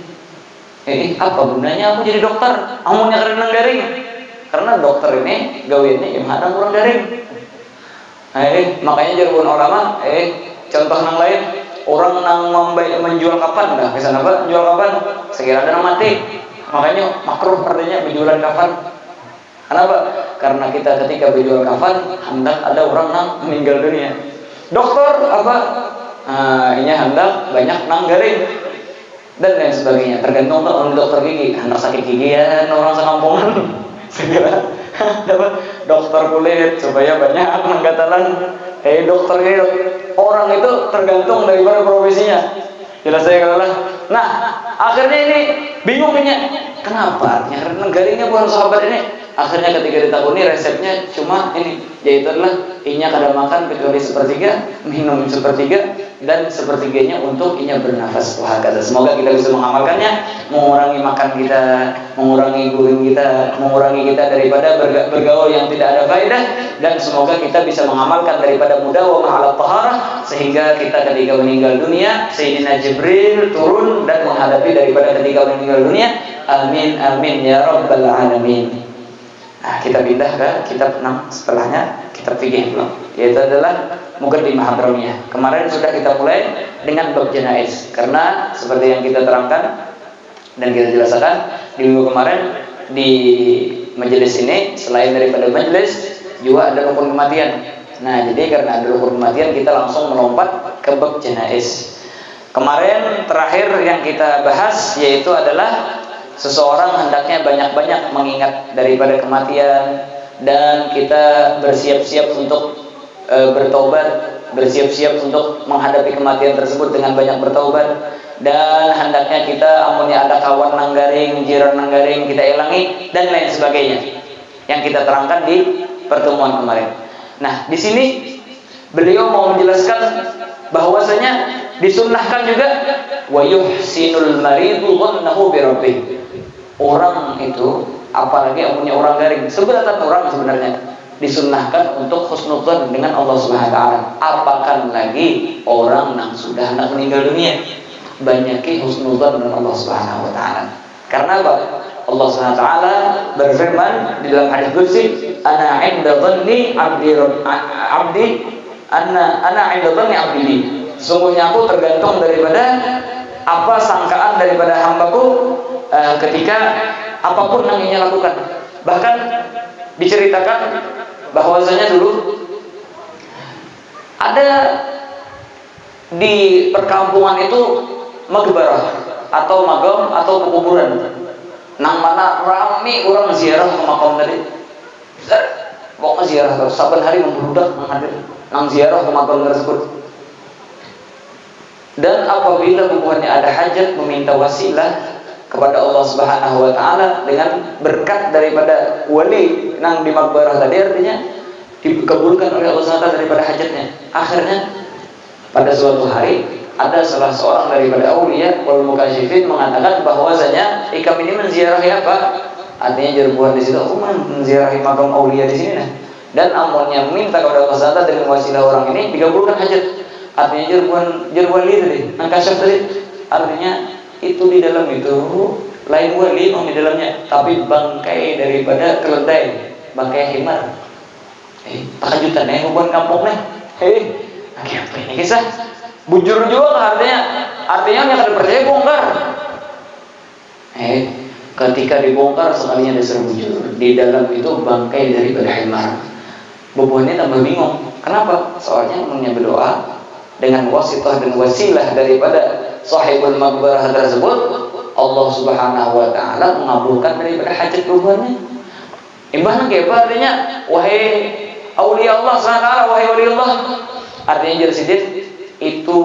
eh apa gunanya aku jadi dokter? Amunnya karena garing karena dokter ini gawiannya yang ada kurang garing eh makanya jadi ulama eh contoh nang lain orang nang menjual kapan dah? Ke sana apa? Menjual kapan? Sekiranya ada mati. Makanya makruh artinya menjual kapan. Kenapa? Karena kita ketika berjual kafan hendak ada orang yang meninggal dunia. Dokter apa? Nah, ini hendak banyak nang garing dan lain sebagainya. Tergantung tuh orang dokter gigi, hendak sakit gigi ya orang sekampungan (laughs) dapat (laughs) dokter kulit supaya banyak menggatalan. Eh dokter gitu. Orang itu tergantung daripada profesinya. Jelas saya kalah. Nah, akhirnya ini bingungnya. Kenapa? Karena garingnya bukan sahabat ini akhirnya ketika ditakuni resepnya cuma ini yaitu adalah inya kada makan kecuali sepertiga minum sepertiga dan sepertiganya untuk inya bernafas. Wah kata semoga kita bisa mengamalkannya mengurangi makan kita mengurangi guring kita mengurangi kita daripada bergaul yang tidak ada faedah dan semoga kita bisa mengamalkan daripada mudah wa ma'ala taharah sehingga kita ketika meninggal dunia Sayyidina Jibril turun dan menghadapi daripada ketika meninggal dunia amin amin ya rabbal alamin Nah, kita pindah ke kitab 6 setelahnya kitab fikih belum yaitu adalah Muqaddimah Hadramiyah. Kemarin sudah kita mulai dengan bab janais karena seperti yang kita terangkan dan kita jelaskan di minggu kemarin di majelis ini selain daripada majelis juga ada rukun kematian. Nah, jadi karena ada rukun kematian kita langsung melompat ke bab janais. Kemarin terakhir yang kita bahas yaitu adalah seseorang hendaknya banyak-banyak mengingat daripada kematian. Dan kita bersiap-siap untuk e, bertobat, bersiap-siap untuk menghadapi kematian tersebut dengan banyak bertobat. Dan hendaknya kita amunnya ada kawan nanggaring, jiran nanggaring kita ilangi dan lain sebagainya. Yang kita terangkan di pertemuan kemarin. Nah, di sini beliau mau menjelaskan bahwasanya disunnahkan juga wa yuhsinul maridu dhannahu bi orang itu apalagi yang punya orang garing sebenarnya orang sebenarnya disunnahkan untuk husnudzon dengan Allah Subhanahu wa taala. Apakah lagi orang yang sudah hendak meninggal dunia banyaki husnudzon dengan Allah Subhanahu wa taala. Karena apa? Allah Subhanahu wa taala berfirman di dalam hadis qudsi, "Ana 'inda dhanni 'abdi 'abdi ana ana 'inda dhanni 'abdi." Sungguhnya aku tergantung daripada apa sangkaan daripada hambaku uh, ketika apa pun yang ingin lakukan. Bahkan diceritakan bahwasanya dulu ada di perkampungan itu magbarah atau magam atau kuburan nang mana rame orang ziarah ke makam tadi. Pokoknya ziarah terus saban hari membludak menghadir nang ziarah ke makam tersebut. Dan apabila bukannya ada hajat meminta wasilah kepada Allah Subhanahu wa taala dengan berkat daripada wali nang di makbarah tadi artinya dikabulkan oleh Allah Subhanahu daripada hajatnya. Akhirnya pada suatu hari ada salah seorang daripada aulia wal mukasyifin mengatakan bahwasanya ikam ini menziarahi apa? Artinya jerbuan di situ, aku menziarahi makam aulia di sini nah. Dan amalnya meminta kepada Allah Subhanahu dengan wasilah orang ini dikabulkan hajat. Artinya jerbuan jerbuan nang tadi. Artinya itu di dalam itu lain wali di dalamnya. Tapi bangkai daripada keledai bangkai himar eh tajutan eh hubungan kampung nih eh apa ini kisah bujur juga artinya. Artinya yang akan percaya bongkar. Eh ketika dibongkar sekalinya disuruh bujur. Di dalam itu bangkai daripada himar ini tambah bingung. Kenapa? Soalnya punya berdoa dengan wasitah dan wasilah daripada sahibul makbarah tersebut Allah Subhanahu wa taala mengabulkan daripada hajat rubuhannya. Imbahna ke apa artinya? Wahai aulia Allah Subhanahu wahai wali Allah. Artinya jadi itu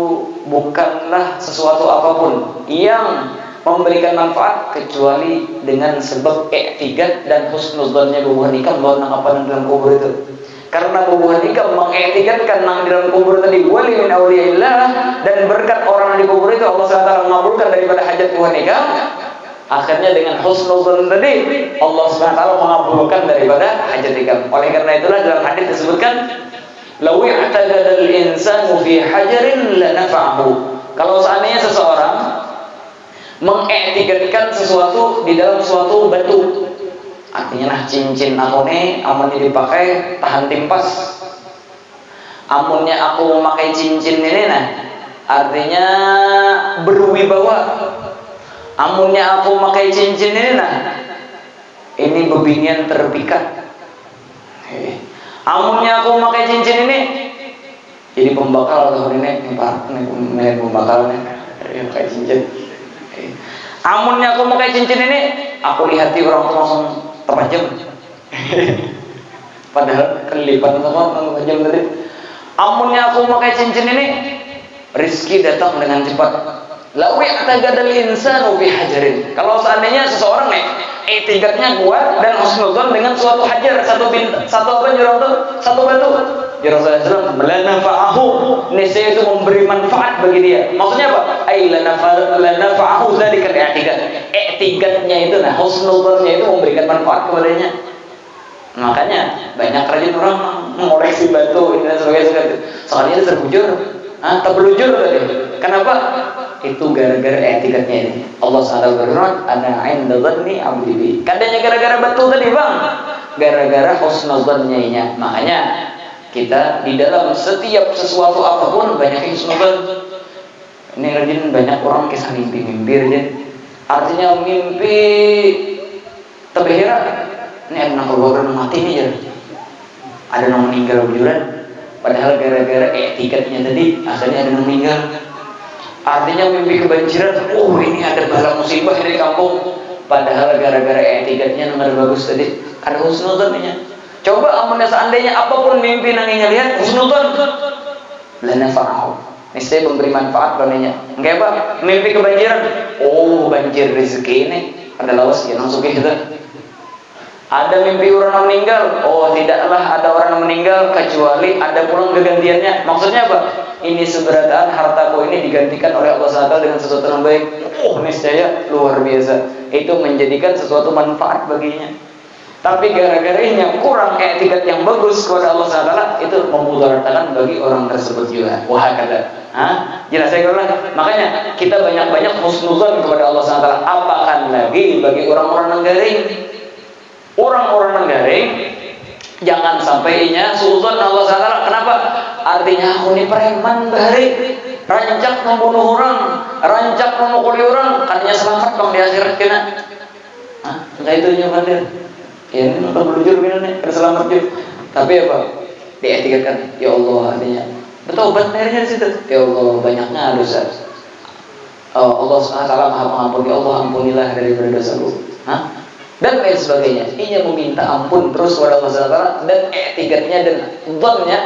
bukanlah sesuatu apa pun yang memberikan manfaat kecuali dengan sebab i'tiqad dan husnudzannya bahwa nikah bahwa nang apa dalam kubur itu karena hubungan nikah mengetikankan nang dalam kubur tadi wali min awliyaillah dan berkat orang di kubur itu Allah SWT mengabulkan daripada hajat Tuhan nikah Akhirnya dengan husnuzon tadi Allah SWT mengabulkan daripada hajat ikam. Oleh karena itulah dalam hadis disebutkan Law i'taqada al-insanu fi hajarin lanafa'ahu. Kalau seandainya seseorang mengiktikadkan sesuatu di dalam suatu batu, artinya nah cincin aku nih amunnya dipakai tahan timpas. Amunnya aku memakai cincin ini nah artinya berwibawa. Amunnya aku memakai cincin ini nah ini bebinian terpikat. Amunnya aku memakai cincin ini jadi pembakal tahun ini ini pembakal nih ya, pakai cincin. Amunnya aku memakai cincin ini, aku lihat di orang tua langsung terpajam. (laughs) Padahal kelipan sama terpajam tadi. Amunnya aku memakai cincin ini, rizki datang dengan cepat. Lawi atagadal insanu fi hajarin. Kalau seandainya seseorang nih etikatnya kuat dan husnuzon dengan suatu hajar satu bintang satu apa satu batu ya Rasulullah SAW lanafa'ahu niscaya itu memberi manfaat bagi dia maksudnya apa ay lanafa'ahu dzalika i'tiqad i'tiqadnya itu nah husnuzonnya itu memberikan manfaat kepadanya makanya banyak rajin orang mengoreksi batu ini dan sebagainya soalnya itu terbujur ah terbelujur tadi kenapa itu gara-gara etikatnya ini. Allah SWT berfirman, "Ana 'inda dhanni 'abdi bi." Kadanya gara-gara betul tadi, Bang. Gara-gara husnuzannya ini. Makanya kita di dalam setiap sesuatu apa pun banyak husnuzan. Ini rajin banyak orang kisah mimpi-mimpi rajin. Artinya mimpi tebehira. Ini ada nang keluar mati nih ya. Ada yang meninggal bujuran. Padahal gara-gara etikatnya tadi asalnya ada yang meninggal Artinya mimpi kebanjiran, oh ini ada bala musibah di kampung. Padahal gara-gara etiketnya nomor bagus tadi, ada husnudon Coba amalnya seandainya apa pun mimpi nanginya lihat husnudon. Lana fa'ahu. Niscaya memberi manfaat padanya. Enggak apa? Mimpi kebanjiran. Oh, banjir rezeki ini. Ada lawas ya langsung kita. Ada mimpi orang meninggal. Oh, tidaklah ada orang meninggal kecuali ada pulang kegantiannya. Maksudnya apa? Ini seberataan hartaku ini digantikan oleh Allah SWT dengan sesuatu yang baik. Oh, niscaya luar biasa. Itu menjadikan sesuatu manfaat baginya. Tapi gara-garanya kurang etikat yang bagus kepada Allah SWT itu memudaratakan bagi orang tersebut juga. Wah kata? Jelas saya ulang. Makanya kita banyak-banyak husnuzan kepada Allah SWT. Apakan lagi bagi orang-orang yang garing? Orang-orang negaring jangan sampainya suzon Allah Taala. Kenapa? Artinya aku ini preman bahari rancak membunuh orang, rancak memukuli orang, katanya selamat dong di akhirat kena. Hah? Enggak itu dia. Ya ini nonton nih, ada selamat juga. Tapi apa? Dietikatkan, ya Allah artinya bertobat akhirnya di situ. Ya Allah banyaknya dosa. Oh, Allah SWT maha pengampun. Ya Allah ampunilah daripada dosaku. Hah? dan lain sebagainya. Ia meminta ampun terus kepada Allah SWT dan etiketnya dan zonnya,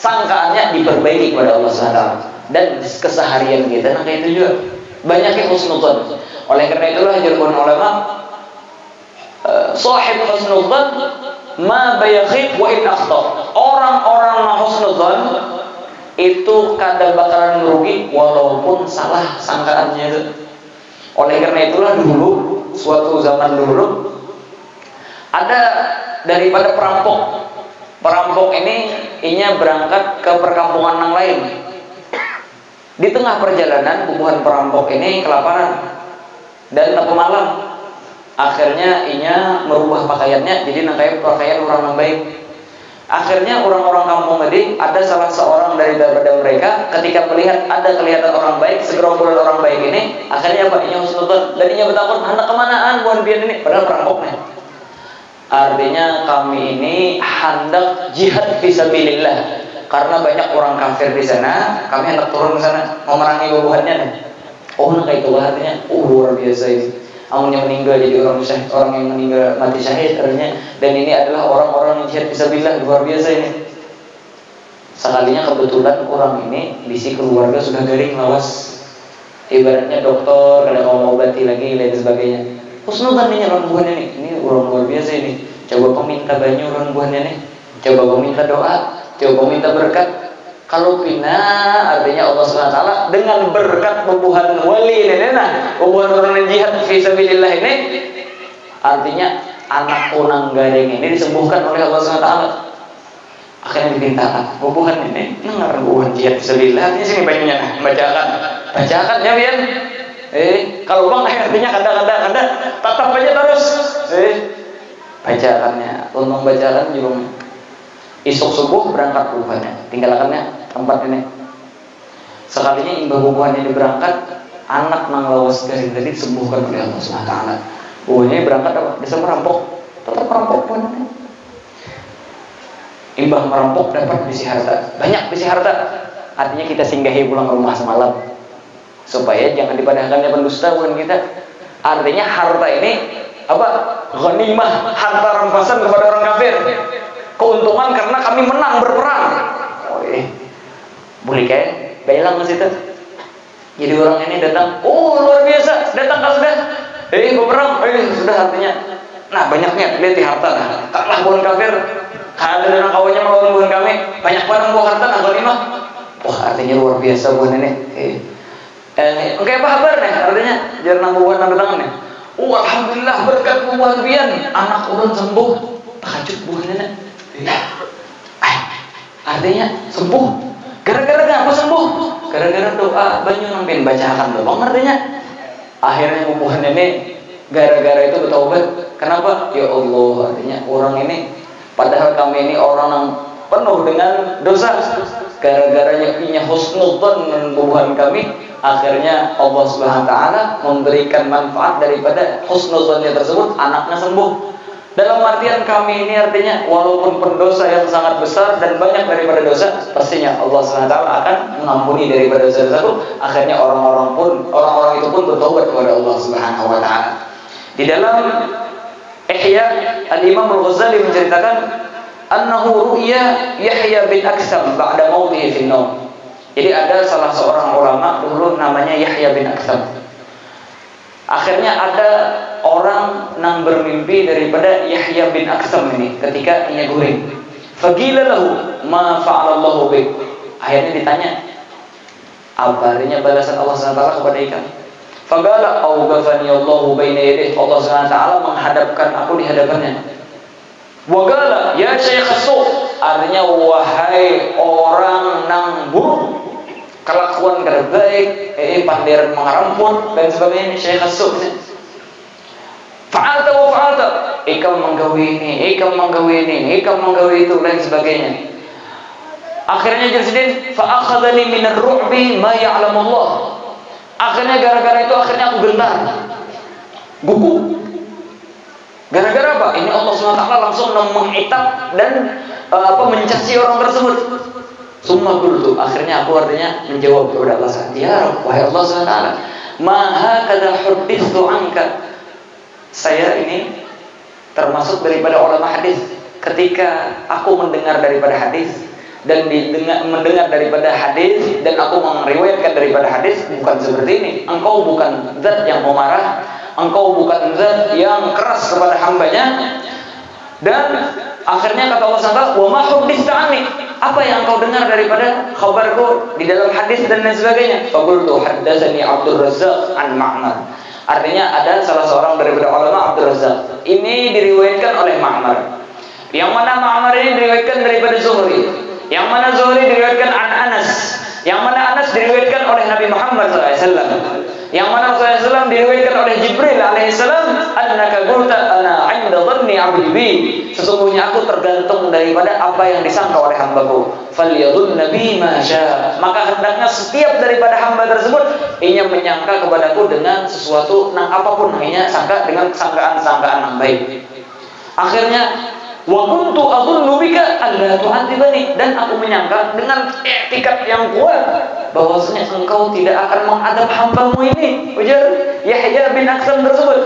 sangkaannya diperbaiki kepada Allah SWT dan keseharian kita. Nah kayak itu juga banyak yang husnudon. Oleh karena itulah jargon ulama sahib husnudon ma bayakhib wa in Orang-orang husnudon itu kadang bakalan merugi walaupun salah sangkaannya itu. Oleh karena itulah dulu suatu zaman dulu ada daripada perampok. Perampok ini inya berangkat ke perkampungan yang lain. Di tengah perjalanan hubungan perampok ini kelaparan dan tak malam. Akhirnya inya merubah pakaiannya jadi nangkai pakaian orang yang baik. Akhirnya orang-orang kampung tadi ada salah seorang dari daripada mereka ketika melihat ada kelihatan orang baik, segerombolan orang baik ini, akhirnya apa? Inya husnudon dan inya bertakun, hendak kemanaan buan biar ini? Padahal perampoknya. Artinya kami ini hendak jihad fisabilillah. Karena banyak orang kafir di sana, kami hendak turun ke sana memerangi bubuhannya. Oh, kayak itu artinya, oh luar biasa ini. Amun meninggal jadi orang syahid, orang yang meninggal mati syahid artinya dan ini adalah orang-orang yang jihad fisabilillah luar biasa ini. Sekalinya kebetulan orang ini bisi keluarga sudah garing lawas. Ibaratnya dokter kada mau obati lagi dan sebagainya. Husnudan ini orang buahnya nih. Ini orang luar biasa ini. Coba kau minta banyu orang buahnya nih. Coba kau minta doa. Coba kau minta berkat Kalau pina artinya Allah SWT dengan berkat pembuhan wali ini nah, pembuhan orang jihad fi sabilillah ini artinya anak unang garing ini disembuhkan oleh Allah SWT. Akhirnya dimintakan pembuhan ini dengar pembuhan jihad fi sabilillah. Artinya sini banyaknya bacakan. Bacakan ya biar eh kalau bang artinya kada-kada kada tetap aja terus. Eh bacakannya. Untung bacakan juga Isuk subuh berangkat bubuhannya, tinggalkannya tempat ini. Sekalinya imbah ini berangkat, anak nang lawas garing tadi sembuhkan oleh Allah Subhanahu Taala. Bubuhannya berangkat apa? Bisa merampok, tetap merampok bubuhannya. Imbah merampok dapat bisi harta, banyak bisi harta. Artinya kita singgahi pulang rumah semalam supaya jangan dipadahkannya pendusta bukan kita. Artinya harta ini apa? Ghanimah, harta rampasan kepada orang kafir keuntungan karena kami menang berperang. Eh. Boleh kayak belang ke situ. Jadi orang ini datang, oh luar biasa, datang kalau sudah, eh berperang, eh sudah artinya, nah banyaknya lihat di harta, nah, kalah bukan kafir, ada dan kawannya melawan bukan kami, banyak banget buah harta, nah lima, wah artinya luar biasa bukan ini, eh, eh oke apa kabar nih, artinya jangan bukan nambah tangan nih, oh alhamdulillah berkat buah bian, anak urun sembuh, tahajud bukan ini, Eh, artinya sembuh. Gara-gara apa sembuh? Gara-gara doa banyu nampin bacakan doang artinya. Akhirnya hubungan ini gara-gara itu bertobat. Kenapa? Ya Allah, artinya orang ini padahal kami ini orang yang penuh dengan dosa. Gara-garanya punya husnudzon hubungan kami, akhirnya Allah Subhanahu wa taala memberikan manfaat daripada husnudzonnya tersebut, anaknya sembuh. Dalam artian kami ini artinya walaupun pendosa yang sangat besar dan banyak daripada dosa, pastinya Allah SWT akan mengampuni daripada dosa tersebut. Akhirnya orang-orang pun orang-orang itu pun bertobat kepada Allah Subhanahu wa taala. Di dalam Ihya Al-Imam Al-Ghazali menceritakan annahu ru'ya Yahya bin Aksam ba'da mautihi fi Jadi ada salah seorang ulama dulu namanya Yahya bin Aksam. Akhirnya ada orang nang bermimpi daripada Yahya bin Aksam ini ketika ia guring. Fagila lahu ma fa'alallahu bik. Akhirnya ditanya apa artinya balasan Allah SWT kepada ikan. Fagala awgafani Allahu baina yadih. Allah SWT menghadapkan aku di hadapannya. Wagala ya syekh artinya wahai orang nang buruk kelakuan kada baik, eh pandiran mengarampun dan sebagainya saya kasut Fa'alta, ikam menggawi ini, ikam menggawi ini, ikam menggawi itu dan sebagainya. Akhirnya Jalsidin fa'akhadhani min ar-ru'bi ma Allah. Akhirnya gara-gara itu akhirnya aku gentar. Gugu. Gara-gara apa? Ini Allah SWT langsung mengitap dan uh, apa mencaci orang tersebut. Summa qultu akhirnya aku artinya menjawab kepada Allah SWT Ya Rabb, wahai Allah SWT Maha kada hurdithu anka Saya ini termasuk daripada ulama hadis Ketika aku mendengar daripada hadis dan didengar, mendengar daripada hadis dan aku meriwayatkan daripada hadis bukan seperti ini engkau bukan zat yang memarah engkau bukan zat yang keras kepada hambanya dan akhirnya kata Allah SWT wa ma apa yang kau dengar daripada khabarku di dalam hadis dan lain sebagainya? Faqultu haddatsani Abdul Razzaq an Ma'mar. Artinya ada salah seorang daripada ulama Abdul Razzaq. Ini diriwayatkan oleh Ma'mar. Yang mana Ma'mar ini diriwayatkan daripada Zuhri. Yang mana Zuhri diriwayatkan an Anas. Yang mana Anas diriwayatkan oleh Nabi Muhammad SAW. Yang mana Rasulullah SAW diriwayatkan oleh Jibril alaihissalam, "Annaka qulta ana dhanni 'abdi bi." Sesungguhnya aku tergantung daripada apa yang disangka oleh hambaku. Falyadhun nabi ma Maka hendaknya setiap daripada hamba tersebut ia menyangka kepadaku dengan sesuatu nang apa pun hanya sangka dengan sangkaan-sangkaan yang baik. Akhirnya Wa kuntu bika alla tu'adzibani dan aku menyangka dengan etikat yang kuat bahwasanya engkau tidak akan mengadab hambamu ini. Ujar Yahya bin Aksam tersebut.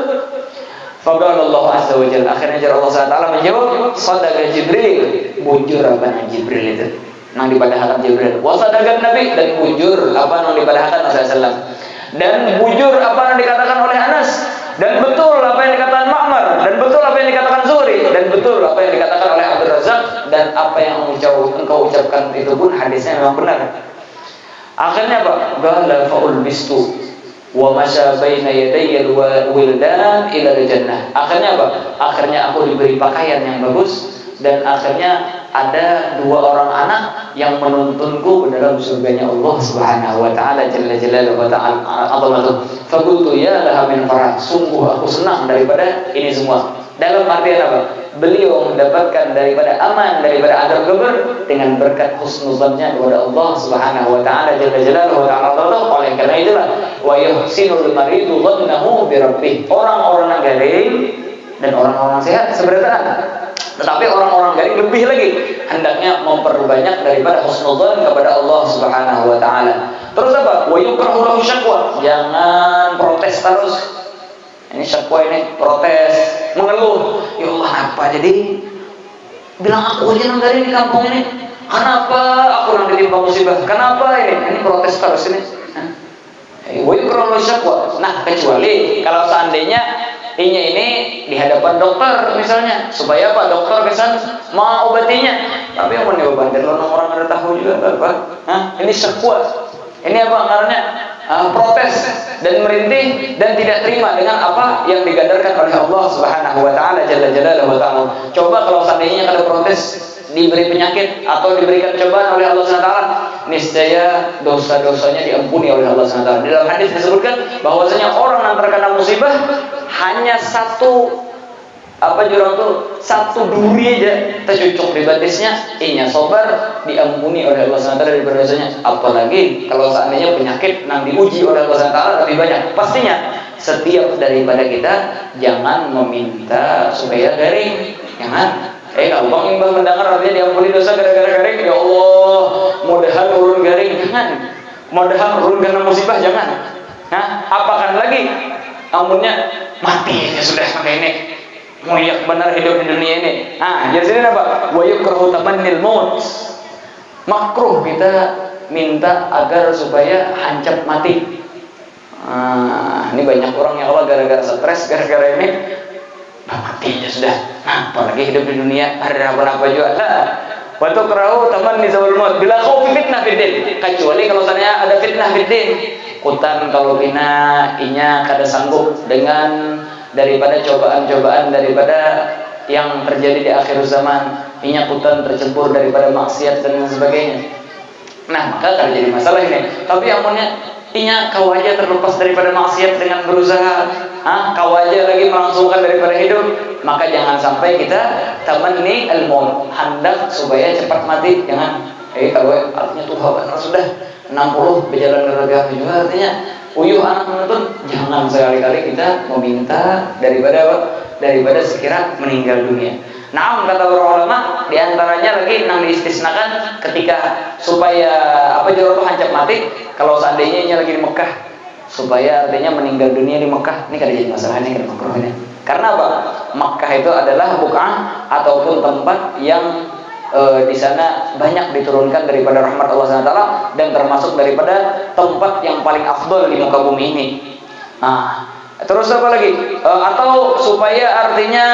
Faqala Allah Azza wa Jalla. Akhirnya Allah Taala menjawab sadaqa Jibril. Bujur apa Jibril itu? Nang dipadahkan Jibril. Wa sadaqa Nabi. Dan bujur apa nang dipadahkan Rasulullah dan bujur apa yang dikatakan oleh Anas. Dan betul apa yang dikatakan Ma'mar. Dan betul apa yang dikatakan Zuhri. Dan betul apa yang dikatakan oleh Abdul Razak. Dan apa yang engkau ucapkan itu pun hadisnya memang benar. Akhirnya apa? Gala faul bistu wa masya baina yadayya wildan ila jannah. Akhirnya apa? Akhirnya aku diberi pakaian yang bagus dan akhirnya ada dua orang anak yang menuntunku ke dalam surganya Allah Subhanahu wa taala jalla jalaluhu wa ta'ala faqultu ya laha min farah sungguh aku senang daripada ini semua dalam artian apa beliau mendapatkan daripada aman daripada adab kubur dengan berkat husnuzannya kepada Allah Subhanahu wa taala jalla jalaluhu ta'ala oleh karena itulah wa yuhsinul maridu dhannahu bi rabbih orang-orang garing dan orang-orang sehat sebenarnya tetapi orang-orang garing lebih lagi hendaknya memperbanyak daripada husnudzan kepada Allah Subhanahu wa taala. Terus apa? Wa yukrahu syakwa. Jangan protes terus. Ini syakwa ini protes, mengeluh. Ya Allah, apa jadi bilang aku aja nang garing di kampung ini. Kenapa aku nang ditimpa musibah? Kenapa ini? Ini protes terus ini. Syakwa. Nah, kecuali kalau seandainya inya ini di hadapan dokter misalnya supaya apa dokter kesan mau obatinya tapi yang mau diobatin lo orang ada tahu juga apa Hah? ini sekuat ini apa karena uh, protes dan merintih dan tidak terima dengan apa yang digadarkan oleh Allah Subhanahu wa taala jalla jalaluhu wa taala. Coba kalau seandainya ada protes diberi penyakit atau diberikan cobaan oleh Allah SWT niscaya dosa-dosanya diampuni oleh Allah SWT di dalam hadis disebutkan bahwasanya orang yang terkena musibah hanya satu apa jurang tuh? Satu duri aja. Tercucuk di batisnya inya sobar diampuni oleh Allah SWT dari berdosanya. Apalagi kalau seandainya penyakit yang diuji oleh Allah SWT lebih banyak. Pastinya setiap daripada kita jangan meminta supaya garing. Jangan. Eh kalau Bang Imbang mendengar artinya diampuni dosa gara-gara garing, ya Allah, mudahan urun garing, jangan. Mudahan urun karena musibah, jangan. Nah, apakan lagi? Amunnya mati ya sudah pakai ini. Muyak benar hidup di dunia ini. Nah, jadi sini apa? Wa yukrahu tamannil maut. Makruh kita minta agar supaya hancap mati. Nah, ini banyak orang yang Allah gara-gara stres, gara-gara ini mati aja sudah nah, apalagi hidup di dunia ada apa-apa juga lah waktu kerau teman di zawal maut bila kau fitnah fitin kecuali kalau misalnya ada fitnah fitin kutan kalau bina inya kada sanggup dengan daripada cobaan-cobaan daripada yang terjadi di akhir zaman inya kutan tercebur daripada maksiat dan sebagainya. Nah maka terjadi masalah ini. Tapi amunnya Inya kau aja terlepas daripada maksiat dengan berusaha. Ah kau aja lagi melangsungkan daripada hidup. Maka jangan sampai kita tamanni al-maut. Hendak supaya cepat mati. Jangan. Eh kalau artinya tuh karena sudah 60 berjalan gara juga artinya uyuh anak menuntun jangan sekali-kali kita meminta daripada apa daripada sekira meninggal dunia Nah, kata para ulama, di antaranya lagi yang diistisnakan ketika supaya apa itu hancap mati. Kalau seandainya ini lagi di Mekah, supaya artinya meninggal dunia di Mekah, ini kan jadi masalah ini ini. Karena apa? Mekah itu adalah bukan ataupun tempat yang e, di sana banyak diturunkan daripada rahmat Allah SWT dan termasuk daripada tempat yang paling afdol di muka bumi ini. Nah, Terus apa lagi? E, atau supaya artinya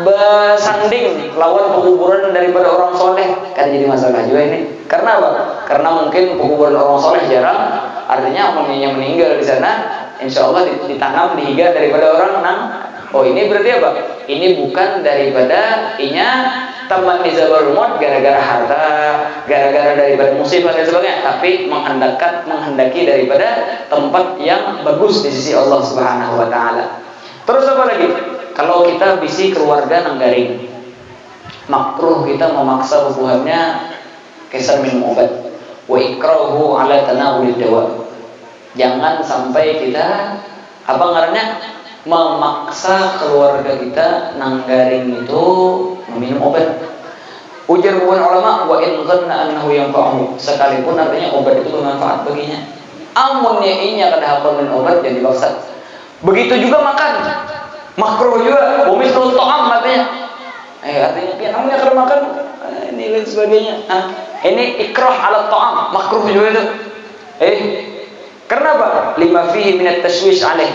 bersanding lawan penguburan daripada orang soleh kan jadi masalah juga ini. Karena apa? Karena mungkin penguburan orang soleh jarang. Artinya yang meninggal di sana, insya Allah ditanam dihiga daripada orang nang. Oh ini berarti apa? Ini bukan daripada inya teman Nizabul Maut gara-gara harta, gara-gara daripada musibah dan sebagainya, tapi menghendakkan menghendaki daripada tempat yang bagus di sisi Allah Subhanahu wa taala. Terus apa lagi? Kalau kita bisi keluarga nang garing, makruh kita memaksa hubungannya kesan minum obat. Wa ikrahu ala tanawul dawa. Jangan sampai kita apa ngarannya memaksa keluarga kita nanggaring itu meminum obat. Ujar bukan ulama wa in dhanna annahu yanfa'uhu sekalipun artinya obat itu bermanfaat baginya. Amunnya inya kada hafal minum obat jadi baksa. Begitu juga makan. Makruh juga, bumi ta'am artinya. Eh artinya ya namanya kada makan eh, ini dan sebagainya. Ah, ini ikrah ala ta'am, makruh juga itu. Eh, karena apa? Lima fihi minat tashwish alaih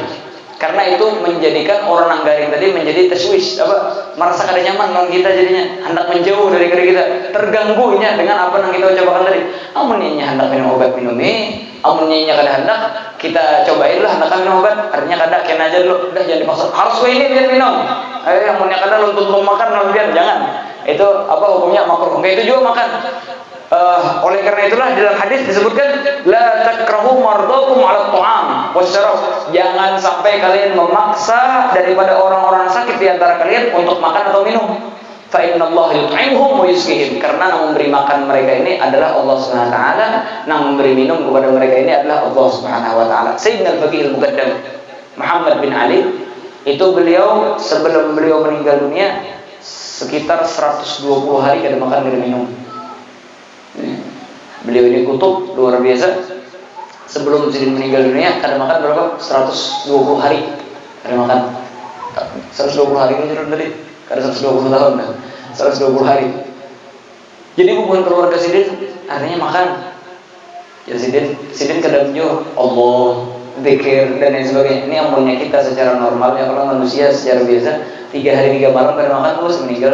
karena itu menjadikan orang nanggaring tadi menjadi teswis apa merasa kada nyaman dengan kita jadinya. Hendak menjauh dari diri kita terganggu nya dengan apa yang kita ucapkan tadi. Amun nya hendak minum obat minum ini amun nya kada hendak kita cobain lah hendak minum obat. Artinya kada kena aja dulu. Udah jangan dipaksa harus ini biar minum. Eh amunnya kada belum makan biar jangan. Itu apa hukumnya? Makruh. Itu juga makan Uh, oleh karena itulah dalam hadis disebutkan la takrahu mardakum ala ta'am wasyarab. Jangan sampai kalian memaksa daripada orang-orang sakit di antara kalian untuk makan atau minum. Fa inna Allah yut'imhum wa yuskihim. Karena yang memberi makan mereka ini adalah Allah Subhanahu wa taala, yang memberi minum kepada mereka ini adalah Allah Subhanahu wa taala. Sayyidina al-Faqih al-Muqaddam Muhammad bin Ali itu beliau sebelum beliau meninggal dunia sekitar 120 hari kada makan dan minum. Beliau ini kutub luar biasa. Sebelum Sidin meninggal dunia, kada makan berapa? 120 hari. Kada makan. 120 hari ini tadi. Kada 120 tahun. 120 hari. Jadi hubungan keluarga Sidin artinya makan. Jadi Sidin, Sidin kada Allah, zikir dan lain sebagainya. Ini amalnya kita secara normal ya kalau manusia secara biasa tiga hari tiga malam kada makan terus meninggal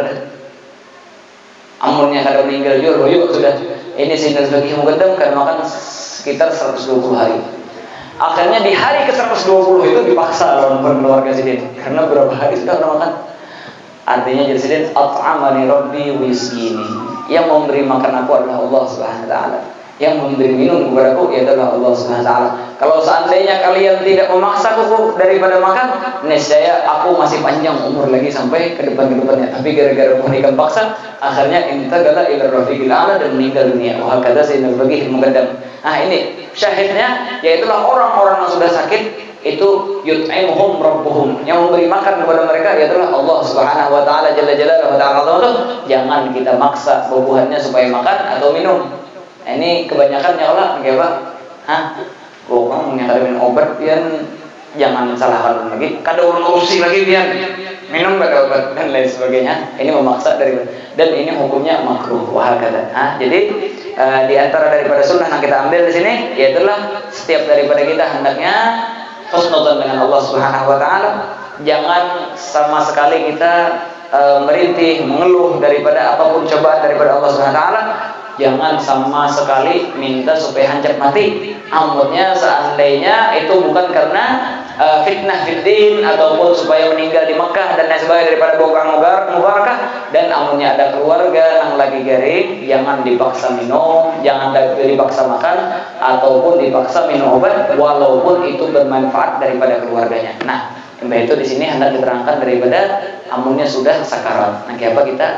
amunnya kada meninggal juga yuk sudah. Ini sehingga sebagai mukaddam karena makan sekitar 120 hari. Akhirnya di hari ke 120 itu dipaksa lawan keluarga Sidin karena berapa hari sudah kada makan. Artinya jadi Sidin at'amani rabbi wisgini yang memberi makan aku adalah Allah Subhanahu wa taala yang memberi minum kepada aku adalah Allah Subhanahu taala. Kalau seandainya kalian tidak memaksa aku daripada makan, niscaya aku masih panjang umur lagi sampai ke depan ke depannya. Tapi gara-gara menikah paksa, akhirnya intagala ila rafiqil a'la dan meninggal dunia. Wah kata saya bagi mukaddam. Nah ini syahidnya yaitulah orang-orang yang sudah sakit itu yut'imuhum rabbuhum yang memberi makan kepada mereka yaitu Allah Subhanahu wa taala jalla jalaluhu ta'ala jangan kita maksa bubuhannya supaya makan atau minum ini kebanyakan ya Allah kayak apa? Hah? Bukan yang ada obat pian jangan salahkan lagi. Kada urusi lagi pian minum pada obat dan lain sebagainya. Ini memaksa dari dan ini hukumnya makruh wahal kata. Ah, jadi uh, di antara daripada sunnah yang kita ambil di sini yaitulah setiap daripada kita hendaknya husnudzon dengan Allah Subhanahu wa taala. Jangan sama sekali kita uh, merintih, mengeluh daripada apa pun cobaan daripada Allah Subhanahu wa taala jangan sama sekali minta supaya hancur mati. Amunnya seandainya itu bukan karena uh, fitnah fitin ataupun supaya meninggal di Mekah dan lain sebagainya daripada bukan mubarakah dan amunnya ada keluarga yang lagi garing jangan dipaksa minum, jangan dipaksa makan ataupun dipaksa minum obat walaupun itu bermanfaat daripada keluarganya. Nah, itu di sini hendak diterangkan daripada amunnya sudah sakarat. Nah, apa kita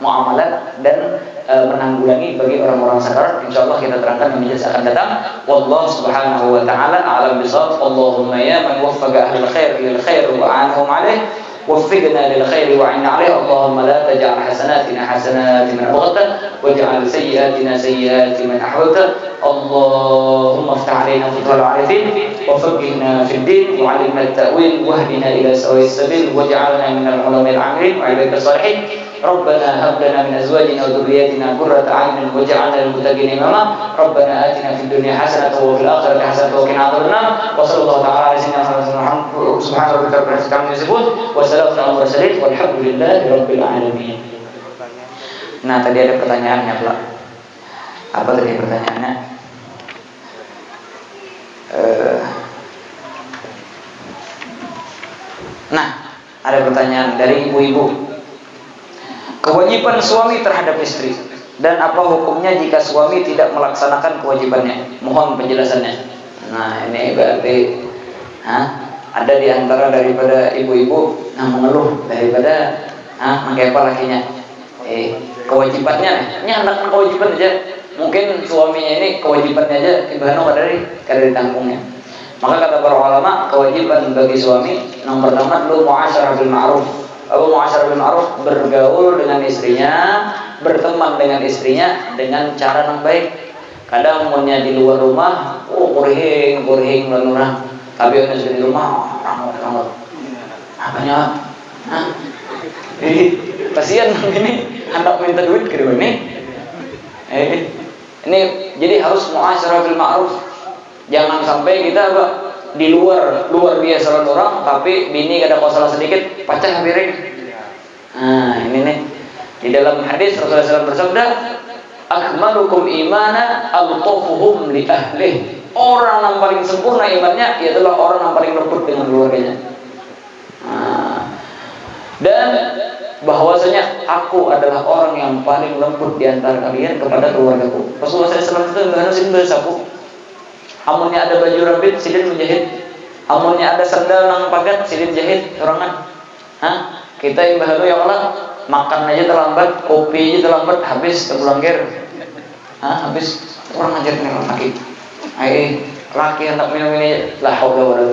muamalat dan e, menanggulangi bagi orang-orang sakarat insyaallah kita terangkan di majelis akan datang. Wallahu subhanahu wa taala a'lam bisawab. Allahumma ya man waffaqa ahlul khair lil khair wa anhum alaih وفقنا للخير وعنا عليه اللهم لا تجعل حسناتنا حسنات من أبغته واجعل سيئاتنا سيئات من أحببته اللهم افتح علينا فتح العارفين وفقهنا في الدين وعلمنا التأويل واهدنا إلى سواء السبيل واجعلنا من العلماء العاملين وعباد الصالحين ربنا هب لنا من ازواجنا وذرياتنا قرة اعين واجعلنا للمتقين اماما ربنا اتنا في الدنيا حسنه وفي الاخره حسنه وقنا عذاب النار وصلى الله تعالى على سيدنا محمد سبحان ربك رب العزه عما يصفون وسلام على المرسلين والحمد لله رب العالمين Nah tadi ada pertanyaannya pula Apa tadi pertanyaannya? Uh, nah ada pertanyaan dari ibu-ibu Kewajiban suami terhadap istri dan apa hukumnya jika suami tidak melaksanakan kewajibannya? Mohon penjelasannya. Nah, ini berarti ha, ada di antara daripada ibu-ibu yang mengeluh daripada ha, apa lakinya. Eh, kewajibannya, ini anak kewajiban aja. Mungkin suaminya ini kewajibannya aja ibadah dari dari tanggungnya. Maka kata para ulama, kewajiban bagi suami yang pertama muasyarah bil ma'ruf Abu Mu'asyar bin Ma'ruf bergaul dengan istrinya, berteman dengan istrinya dengan cara yang baik. Kadang umumnya di luar rumah, oh kurhing, kurhing, lanurah. Tapi yang di rumah, ramot, ramot. Apanya? Hah? Jadi kasihan (laughs) ini hendak minta duit ke ini. Eh, ini jadi harus muasyarah bil ma'ruf. Jangan sampai kita apa di luar luar biasa orang tapi bini ada kalau salah sedikit pecah piring nah ini nih di dalam hadis Rasulullah SAW bersabda akmalukum imana alqafuhum li ahlih orang yang paling sempurna imannya adalah orang yang paling lembut dengan keluarganya nah, dan bahwasanya aku adalah orang yang paling lembut di antara kalian kepada keluargaku. Rasulullah SAW itu harus ini bersapu. Amunnya ada baju rambut, sidin menjahit. Amunnya ada sandal nang pagat, sidin jahit orangan. Hah? Kita yang baharu ya Allah, makan aja terlambat, kopi aja terlambat, habis terpulang ger. Hah? Habis orang ngajar nih laki. Ai laki hendak minum ini lah haula wala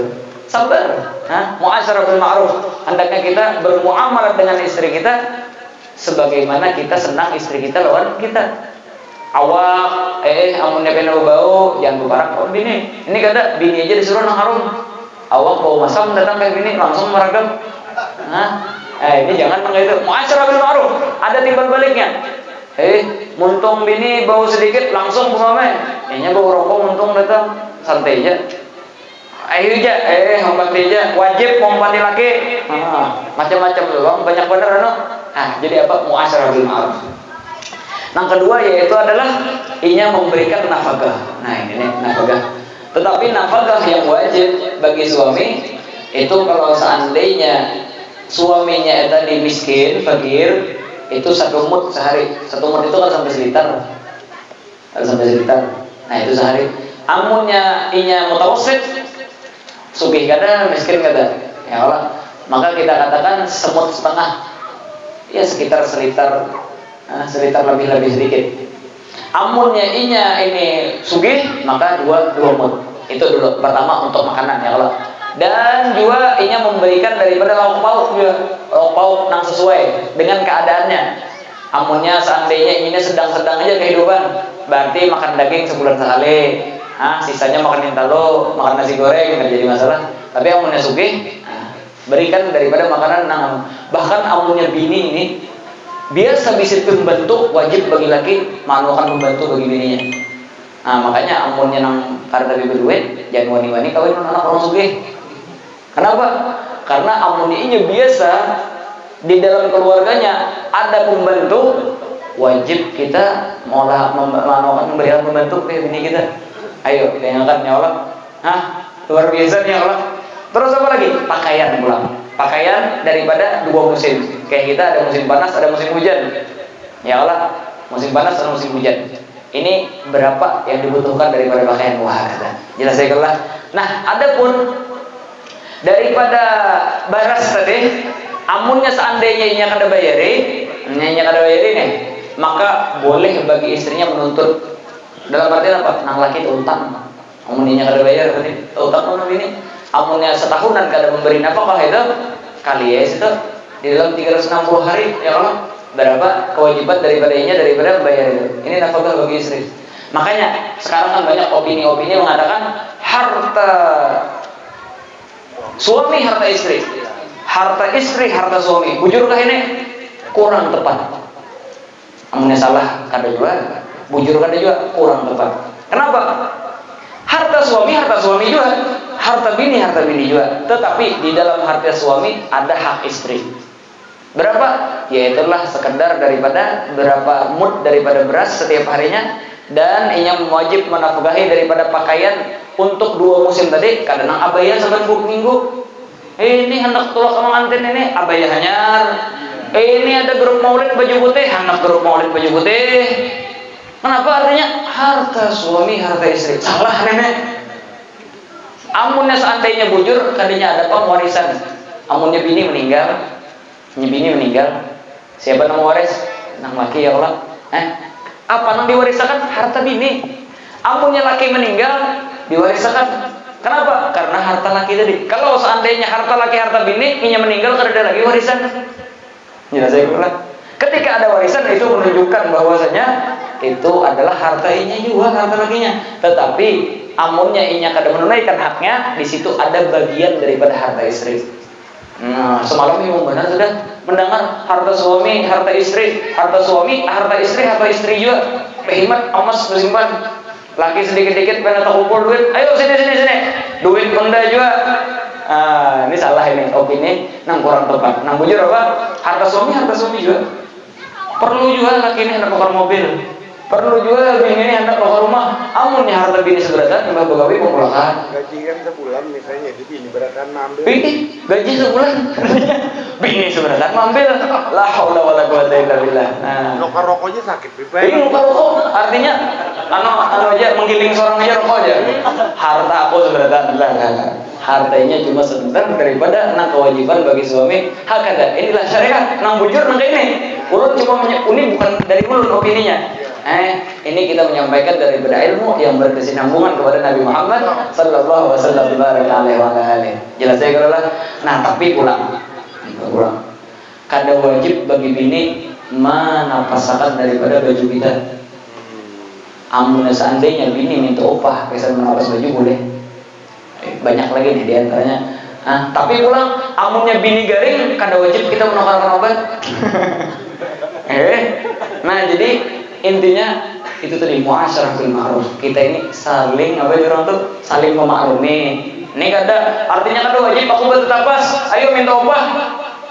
sabar. Hah? Muasyarah bil ma'ruf. Hendaknya kita bermuamalah dengan istri kita sebagaimana kita senang istri kita lawan kita. Awak, eh, amunnya pengen bau, jangan berparak oh bini. Ini kata bini aja disuruh nang harum. Awak bau masam datang ke bini langsung meragam. Hah? Eh, ini jangan begitu. Muasyarah bil ma'ruf. Ada timbal baliknya. Eh, muntung bini bau sedikit langsung bumame. Ini bau rokok muntung datang santai aja ayo aja eh hompati aja wajib hompati laki ah, macam-macam doang banyak benar no ah jadi apa muasyarah bil ma'ruf yang kedua yaitu adalah inya memberikan nafkah nah ini nih nafkah tetapi nafkah yang wajib bagi suami itu kalau seandainya suaminya tadi miskin, fakir, itu satu mut sehari. Satu mut itu kan sampai seliter. Sampai seliter. Nah itu sehari. Amunnya inya mutawasit sugih kada miskin kada ya Allah maka kita katakan semut setengah ya sekitar seliter nah, seliter lebih lebih sedikit. Amunnya inya ini sugih maka dua dua mut itu dulu pertama untuk makanan ya Allah dan juga inya memberikan daripada lauk pauk juga. Lauk pauk yang sesuai dengan keadaannya. Amunnya seandainya ini sedang-sedang aja kehidupan berarti makan daging sebulan sekali. Ah sisanya makan intalo makan nasi goreng nggak jadi masalah. Tapi punya sugih ah, berikan daripada makanan nang bahkan amunnya bini ini biasa bisa pembantu wajib bagi laki manukan pembantu bagi bininya nah makanya amunnya nang karena lebih berduit jangan wani-wani kawin anak orang sugih kenapa karena amunnya ini biasa di dalam keluarganya ada pembantu wajib kita malah memberikan pembantu ke bini kita Ayo kita ingatkan ya Allah. Hah? Luar biasa nih Allah. Terus apa lagi? Pakaian pulang. Pakaian daripada dua musim. Kayak kita ada musim panas, ada musim hujan. Ya Allah, musim panas dan musim hujan. Ini berapa yang dibutuhkan daripada pakaian? Wah. Jelas saya kelah. Nah, adapun daripada baras tadi, amunnya seandainya ini akan bayari, ini akan bayari nih, maka boleh bagi istrinya menuntut dalam artian apa? Nang laki itu utang. Amuninya kada bayar berarti utang mana ini? Amunnya setahunan kada memberi nafkah itu kali ya itu di dalam 360 hari ya Allah berapa kewajiban daripada inya daripada membayar itu. Ini nafkah bagi istri. Makanya sekarang kan banyak opini-opini mengatakan harta suami harta istri. Harta istri harta suami. Bujurkah ini? Kurang tepat. Amunnya salah kada juga bujur kan juga kurang tepat. Kenapa? Harta suami, harta suami juga. Harta bini, harta bini juga. Tetapi di dalam harta suami ada hak istri. Berapa? Ya itulah sekedar daripada berapa mut daripada beras setiap harinya dan ia wajib menafkahi daripada pakaian untuk dua musim tadi kadang abaya sampai minggu ini hendak tolak sama antin ini abaya hanyar ini ada grup maulid baju putih hendak grup maulid baju putih Kenapa artinya harta suami, harta istri? Salah nenek. Amunnya seandainya bujur, tadinya ada warisan. Amunnya bini meninggal, bini meninggal. Siapa nama waris? Nang laki ya Allah. Eh, apa nang diwarisakan? Harta bini. Amunnya laki meninggal, diwarisakan. Kenapa? Karena harta laki tadi. Kalau seandainya harta laki, harta bini, ini meninggal karena ada lagi warisan. Jelas saya bilang. Ketika ada warisan itu menunjukkan bahwasanya itu adalah harta inya juga harta lakinya. Tetapi amunnya inya kada menunaikan haknya, di situ ada bagian daripada harta istri. Nah, semalam ibu benar sudah mendengar harta suami, harta istri, harta suami, harta istri, harta istri juga. Behimat amas bersimpan. laki sedikit-dikit pengen kumpul duit ayo sini sini sini duit benda juga ah ini salah ini opini nang kurang tepat nang bujur apa harta suami harta suami juga perlu juga laki ini hendak tukar mobil perlu juga bini ini hendak keluar rumah. Amun ya harta bini seberatan mbak begawi pemulakan gaji kan sebulan misalnya jadi bini beratan ambil bini gaji sebulan. (laughs) Bini seberatan ambil la haula wala quwata illa billah. Nah. Nukar rokoknya sakit pipa ini muka rokok. Artinya anu anu aja menggiling seorang aja rokok aja. Harta aku seberatan lah lah lah. hartanya cuma sebentar daripada nang kewajiban bagi suami. Hakada inilah syariat. Nang bujur nang ini. Ulun cuma ini bukan dari ulun opininya eh ini kita menyampaikan daripada ilmu yang berkesinambungan kepada Nabi Muhammad sallallahu alaihi wasallam jelas ya kalau lah? Nah tapi pulang. Pulang. Kada wajib bagi bini menapasakan daripada baju kita. Amun seandainya bini minta upah kesan menapas baju boleh. Eh, banyak lagi nih di antaranya ah, tapi pulang amunnya bini garing kada wajib kita menukarkan obat. (laughs) Eh nah jadi intinya itu tadi muasyarah bil ma'ruf. Kita ini saling apa ya orang tuh? Saling memaklumi. Ini kada artinya kada wajib aku bertetapas ayo minta upah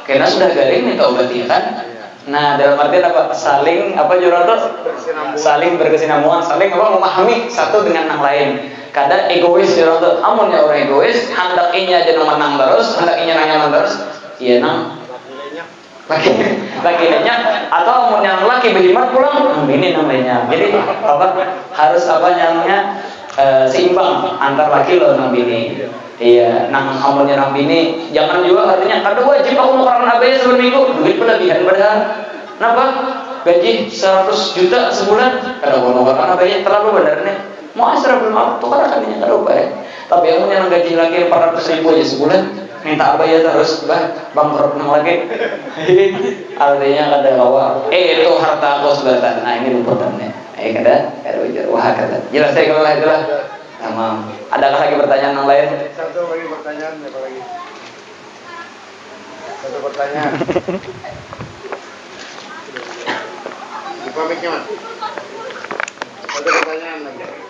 karena sudah garing minta obat ya kan? Nah dalam artian apa? Saling apa jurang tuh? Saling berkesinambungan saling apa? Memahami satu dengan yang lain. Kada egois jurang tuh. Amun ya orang egois hendak inya aja nang terus hendak inya nang terus iya nang laki lakinya atau mau yang laki berjimat pulang? Ini namanya. Jadi apa harus apa namanya eh, seimbang antar laki lo nang bini. Iya nang amalnya nang bini. Jangan juga artinya kada wajib aku mau abaya sebelum minggu. Duit berlebihan padahal. Kenapa gaji 100 juta sebulan. Kada mau karena abaya terlalu benar nih mau asrah belum kada kadinya kada upaya tapi yang punya gaji laki 400 ribu aja sebulan minta abaya terus bah bangkrut nang lagi. (laughs) Artinya kada kawa eh itu harta aku sebatan nah ini lumputannya eh kada kada wajar wah kada jelas saya kalau itulah. Tamam. Adakah lagi pertanyaan yang lain? Satu lagi pertanyaan apa lagi? Satu pertanyaan. (laughs) Buka mic-nya mas. Satu pertanyaan lagi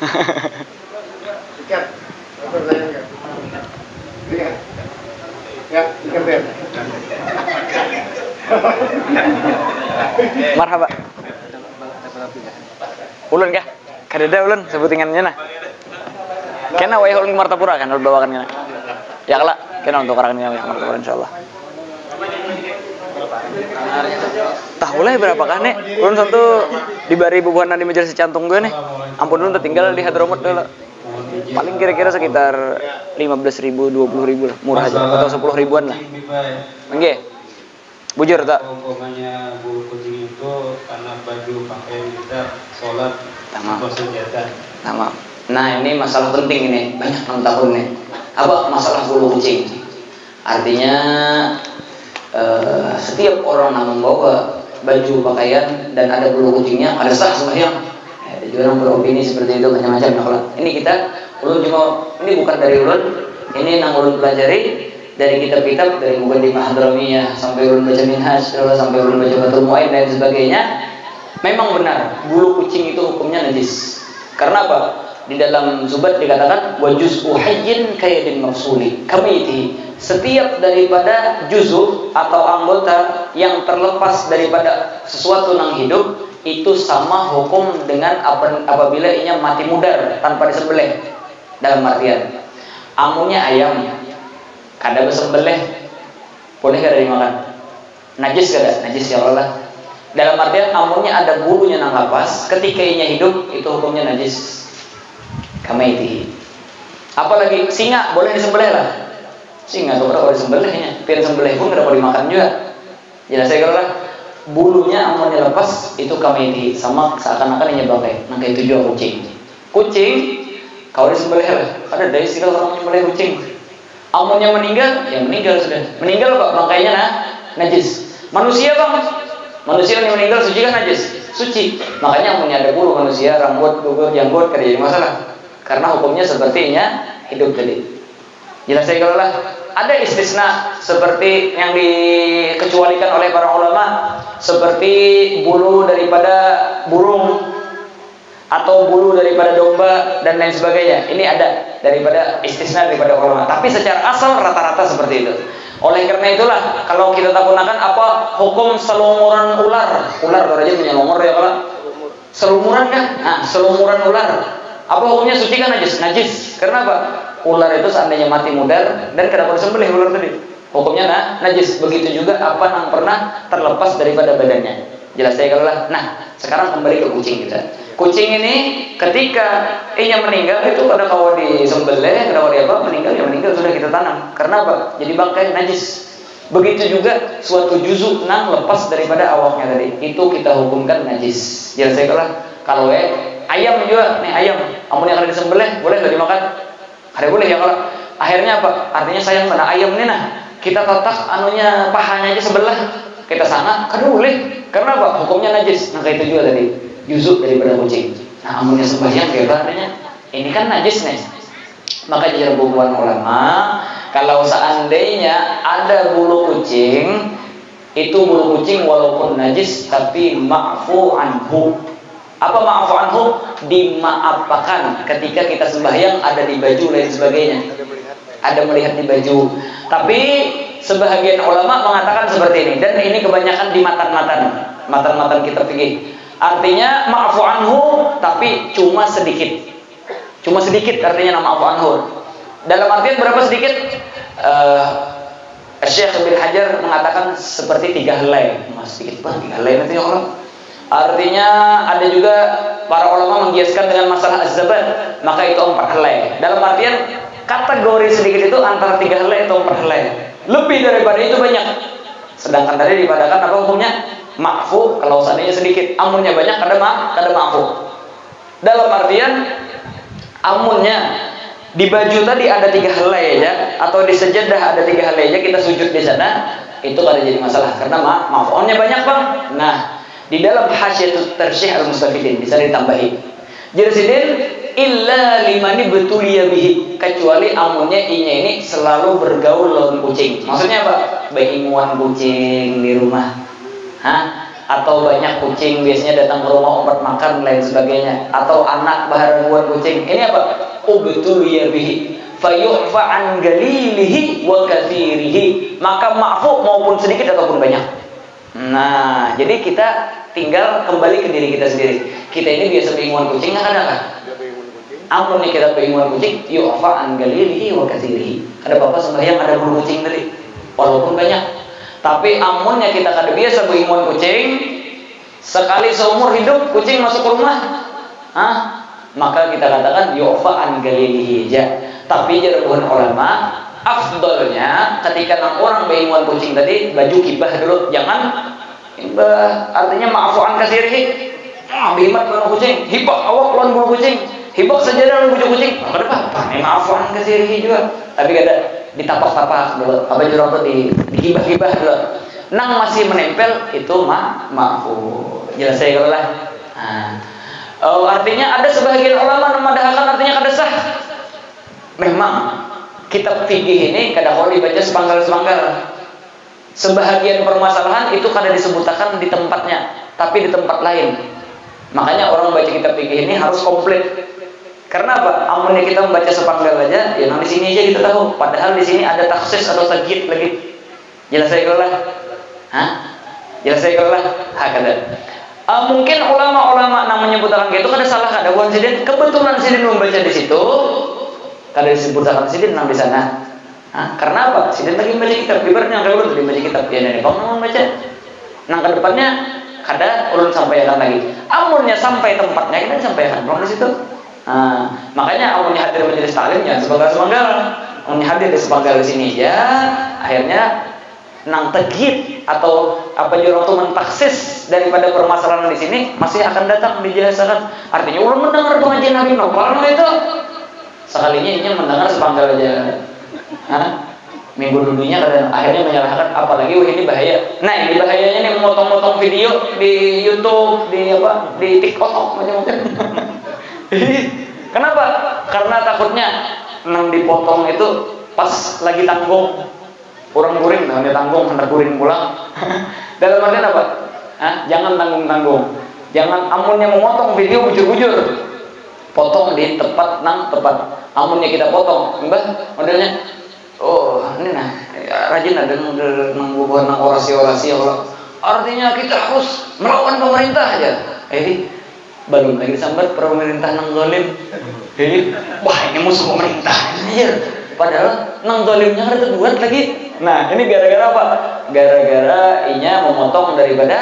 (laughs) marhaba. Ulun kah? Kada ada ulun sebutingannya nah. Kena wae ulun martapura kan ulun bawakan kena. Ya kala kena untuk orang ini martapura insyaallah tahu lah berapa kan nih ulun satu di bari bubuhan di majelis cantung gue nih ampun ulun tertinggal di Hadramut dulu paling kira-kira sekitar 15 ribu 20 ribu lah. Murah aja. Atau 10 ribuan lah. Enggak bujur tak umpamanya bulu kucing itu karena baju pakaian kita sholat Tamam. atau senjata. Nah, nah ini masalah penting ini. Banyak enam tahun nih. Apa masalah bulu kucing? Artinya eh, setiap orang yang membawa baju pakaian dan ada bulu kucingnya ada sah sembahyang. Eh, Ada orang beropini seperti itu macam-macam kalau ini kita ulun cuma ini bukan dari ulun, ini nang ulun pelajari dari kitab-kitab dari mungkin di Mahadramiyah sampai ulun baca Minhaj sampai ulun baca Batul Mu'ain dan sebagainya. Memang benar bulu kucing itu hukumnya najis. Karena apa di dalam zubat dikatakan wajuz uhayyin kayadin marsuli. Kami itu setiap daripada juzuk atau anggota yang terlepas daripada sesuatu yang hidup itu sama hukum dengan apa- apabila inya mati mudar tanpa disembelih. Dalam artian amunnya ayam kada bersembelih boleh kada dimakan? Najis kada najis ya Allah. Dalam artian amunnya ada bulunya nang lapas ketika inya hidup itu hukumnya najis kamaiti. Apalagi singa boleh disembelih lah. Singa tuh berapa disembelihnya. Pian sembelih pun berapa dimakan juga. Jelas saya kalau lah. Bulunya amunnya lepas itu kamaiti. Sama seakan-akan inya bangkai nah itu juga kucing. Kucing kalau disembelih lah. Ada dari istilah orang menyembelih kucing. Amunnya meninggal ya meninggal sudah. Meninggal kok bangkainya nah najis. Manusia bang. Manusia yang meninggal suci kan najis? Suci. Makanya amunnya ada bulu manusia rambut gugur janggut kada jadi masalah karena hukumnya sepertinya hidup tadi jelas saya kalau lah ada istisna seperti yang dikecualikan oleh para ulama seperti bulu daripada burung atau bulu daripada domba dan lain sebagainya. Ini ada daripada istisna daripada ulama. Tapi secara asal rata-rata seperti itu. Oleh karena itulah kalau kita tak gunakan apa hukum selumuran ular. Ular aja punya nomor ya kalau selumuran kan? Nah, selumuran ular. Apa hukumnya suci kan najis? Najis. Karena apa? Ular itu seandainya mati mudar dan kenapa disembelih ular tadi? Hukumnya nah, najis. Begitu juga apa yang pernah terlepas daripada badannya. Jelas saya kalau lah. Nah, sekarang kembali ke kucing kita. Kucing ini ketika inya meninggal itu pada kau disembelih, kau apa meninggal ya meninggal sudah kita tanam. Karena apa? Jadi bangkai najis. Begitu juga suatu juzuk nang lepas daripada awaknya tadi. Itu kita hukumkan najis. Jelas saya kalau kalau eh ayam juga nih ayam, amun yang disembelih boleh nggak dimakan? Ada boleh ya kalau akhirnya apa? Artinya sayang pada ayam nih nah kita kotak anunya pahanya aja sebelah kita sana kan boleh karena apa hukumnya najis nah itu juga tadi yuzuk daripada kucing. Nah, amunnya sembahyang kayak artinya ini kan najis nih. Maka jadi bukuan ulama, kalau seandainya ada bulu kucing, itu bulu kucing walaupun najis tapi ma'fu anhu. Apa ma'fu anhu? Dimaafkan ketika kita sembahyang ada di baju lain sebagainya. Ada melihat di baju. Tapi sebahagian ulama mengatakan seperti ini dan ini kebanyakan di matan-matan. Matan-matan kita pikir Artinya ma'fu anhu tapi cuma sedikit. Cuma sedikit artinya nama ma'fu anhu. Dalam artian berapa sedikit? Uh, Syekh bin Hajar mengatakan seperti tiga helai. Mas sedikit banget tiga helai nanti orang. Artinya ada juga para ulama menggiaskan dengan masalah az-zabat, maka itu empat helai. Dalam artian kategori sedikit itu antara tiga helai atau empat helai. Lebih daripada itu banyak. Sedangkan tadi dipadakan apa hukumnya? Ma'fu kalau seandainya sedikit, amunnya banyak kada ma, kada ma'fu. Dalam artian amunnya di baju tadi ada tiga helai aja atau di sejadah ada tiga helai aja kita sujud di sana itu kada jadi masalah karena ma ma'funya banyak bang. Nah di dalam hasyiatut tersyih al mustafidin bisa ditambahi. Sidin illa limani betulia bihi kecuali amunnya inya ini selalu bergaul lawan kucing. Maksudnya apa? Bainguan kucing di rumah Hah? Atau banyak kucing biasanya datang ke rumah obat makan lain sebagainya. Atau anak baharan buat kucing. Ini apa? Ubtul bihi. Fayu'fa an galilihi wa kathirihi. Maka ma'fu maupun sedikit ataupun banyak. Nah, jadi kita tinggal kembali ke diri kita sendiri. Kita ini biasa bingungan kucing nggak ada kan? Ampun nih kita bingungan kucing, yu'fa an galilihi wa kathirihi. Ada bapak sembahyang ada bulu kucing tadi. Walaupun banyak, tapi amunnya kita kada biasa berimuan kucing, sekali seumur hidup kucing masuk ke rumah, ah, maka kita katakan yufa an galilihi Tapi jaruhan ulama, afdolnya ketika enam orang berimuan kucing tadi baju kibah dulu, jangan. Kibah artinya maafuan kasirhi. Ah, bimat bulu kucing, hibak awak lawan bulu kucing, hibak saja dalam bulu kucing. Kada apa-apa, maafuan kasirhi juga. Tapi kada ditapak-tapak dulu. Apa jurang tuh di digibah-gibah dulu. Nang masih menempel itu ma maafu jelas saya kalau lah. Nah, oh, artinya ada sebagian ulama memadahkan artinya kada sah. Memang kitab fikih ini kada kalau dibaca sepanggal-sepanggal sebahagian permasalahan itu kada disebutkan di tempatnya tapi di tempat lain makanya orang baca kitab fikih ini harus komplit karena apa? Amunnya kita membaca sepanggal aja, ya nah di sini aja kita tahu. Padahal di sini ada taksis atau sagit lagi. Jelas saya kalau lah. Hah? Jelas saya kalau lah. Hakada. Uh, mungkin ulama-ulama yang menyebutkan gitu kada salah kada bukan sidin. Kebetulan sidin membaca di situ, kada disebutkan sidin nang di sana. Hah? Karena apa? Sidin lagi membaca kitab. Ibaratnya kalau ulun lagi membaca kitab, ya nih, kamu membaca. Nang ke depannya kada ulun sampaikan lagi. Amunnya sampai tempatnya kita sampaikan. Belum di situ. Nah, makanya Allah hadir taklim jangan sebagai semanggal. Allah hadir di semanggal di sini ya, akhirnya nang tegit atau apa orang tuh mentaksis daripada permasalahan di sini masih akan datang dijelaskan. Artinya ulun mendengar pengajian Nabi Nopal itu sekalinya ini mendengar sepanggal aja. Hah? Minggu dulunya kadang akhirnya menyalahkan apalagi wah ini bahaya. Nah ini bahayanya nih memotong-motong video di YouTube, di apa, di TikTok macam-macam. (laughs) Kenapa? Karena takutnya nang dipotong itu pas lagi tanggung kurang guring nah tanggung hendak guring pulang (laughs) dalam artian apa Hah? jangan tanggung tanggung Jangan amunnya memotong video bujur-bujur. Potong di tepat nang tepat. Amunnya kita potong, mbah modelnya. Oh, ini nah ya, rajin ada nang bubuhan nang orasi-orasi Allah. Artinya kita harus melawan pemerintah aja. Eh, belum lagi sambat pemerintah nang zalim. Jadi, wah ini musuh pemerintah. Anjir. Padahal nang zalimnya ada terbuat lagi. Nah, ini gara-gara apa? Gara-gara inya memotong daripada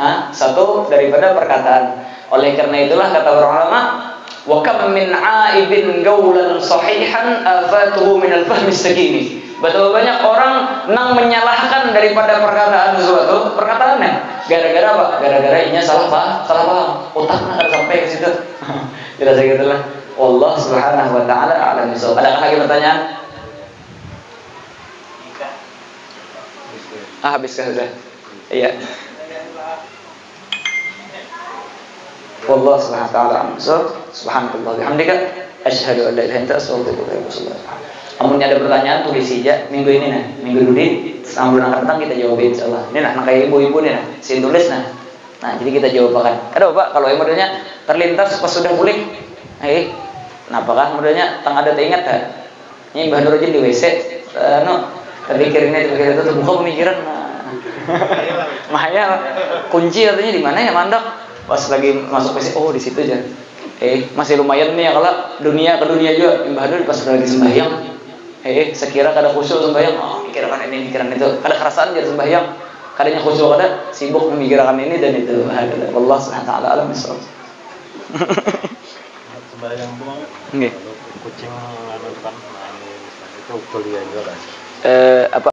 ha, satu daripada perkataan. Oleh karena itulah kata para ulama, wa kam min aibin gaulan sahihan afatuhu min al-fahmi. Betul banyak orang nang menyalahkan daripada perkataan sesuatu, perkataannya. Gara-gara apa? Gara-gara inya salah paham, salah paham. Otaknya ada sampai ke situ. (laughs) Tidak segitulah. Allah Subhanahu wa taala alam bisawab. Adakah lagi pertanyaan? Ah, habis sudah. Iya. والله سبحانه وتعالى عن سبحانك الله bihamdika asyhadu an la ilaha illa anta astaghfiruka wa atubu ilaik Amun ada pertanyaan tulis saja minggu ini nah, minggu dulu sama bulan akan datang kita jawab insyaallah. Ini nah, kayak ibu-ibu nih nah, sin tulis nah. Nah, jadi kita jawab kan. Ada Pak, kalau yang modelnya terlintas pas sudah pulih. Eh, nah apakah modelnya tang ada teringat tak? Ini Mbah Nurujin di WC, uh, no, terpikir ini terpikir itu buka pemikiran. Nah. (laughs) Makanya kunci artinya di mana ya mandak? Pas lagi masuk WC, oh di situ aja. Eh, masih lumayan nih ya kalau dunia ke dunia juga. Nur pas lagi sembahyang, eh sekira kada khusyuk sembahyang. Oh mikirkan ini mikirkan itu. Kada kerasaan jadi sembahyang. Kadanya khusyuk kada sibuk memikirkan ini dan itu. Allah subhanahu wa taala alam (laughs) sembahyang nggih. Kucing anu kan itu kuliah juga kan? Eh apa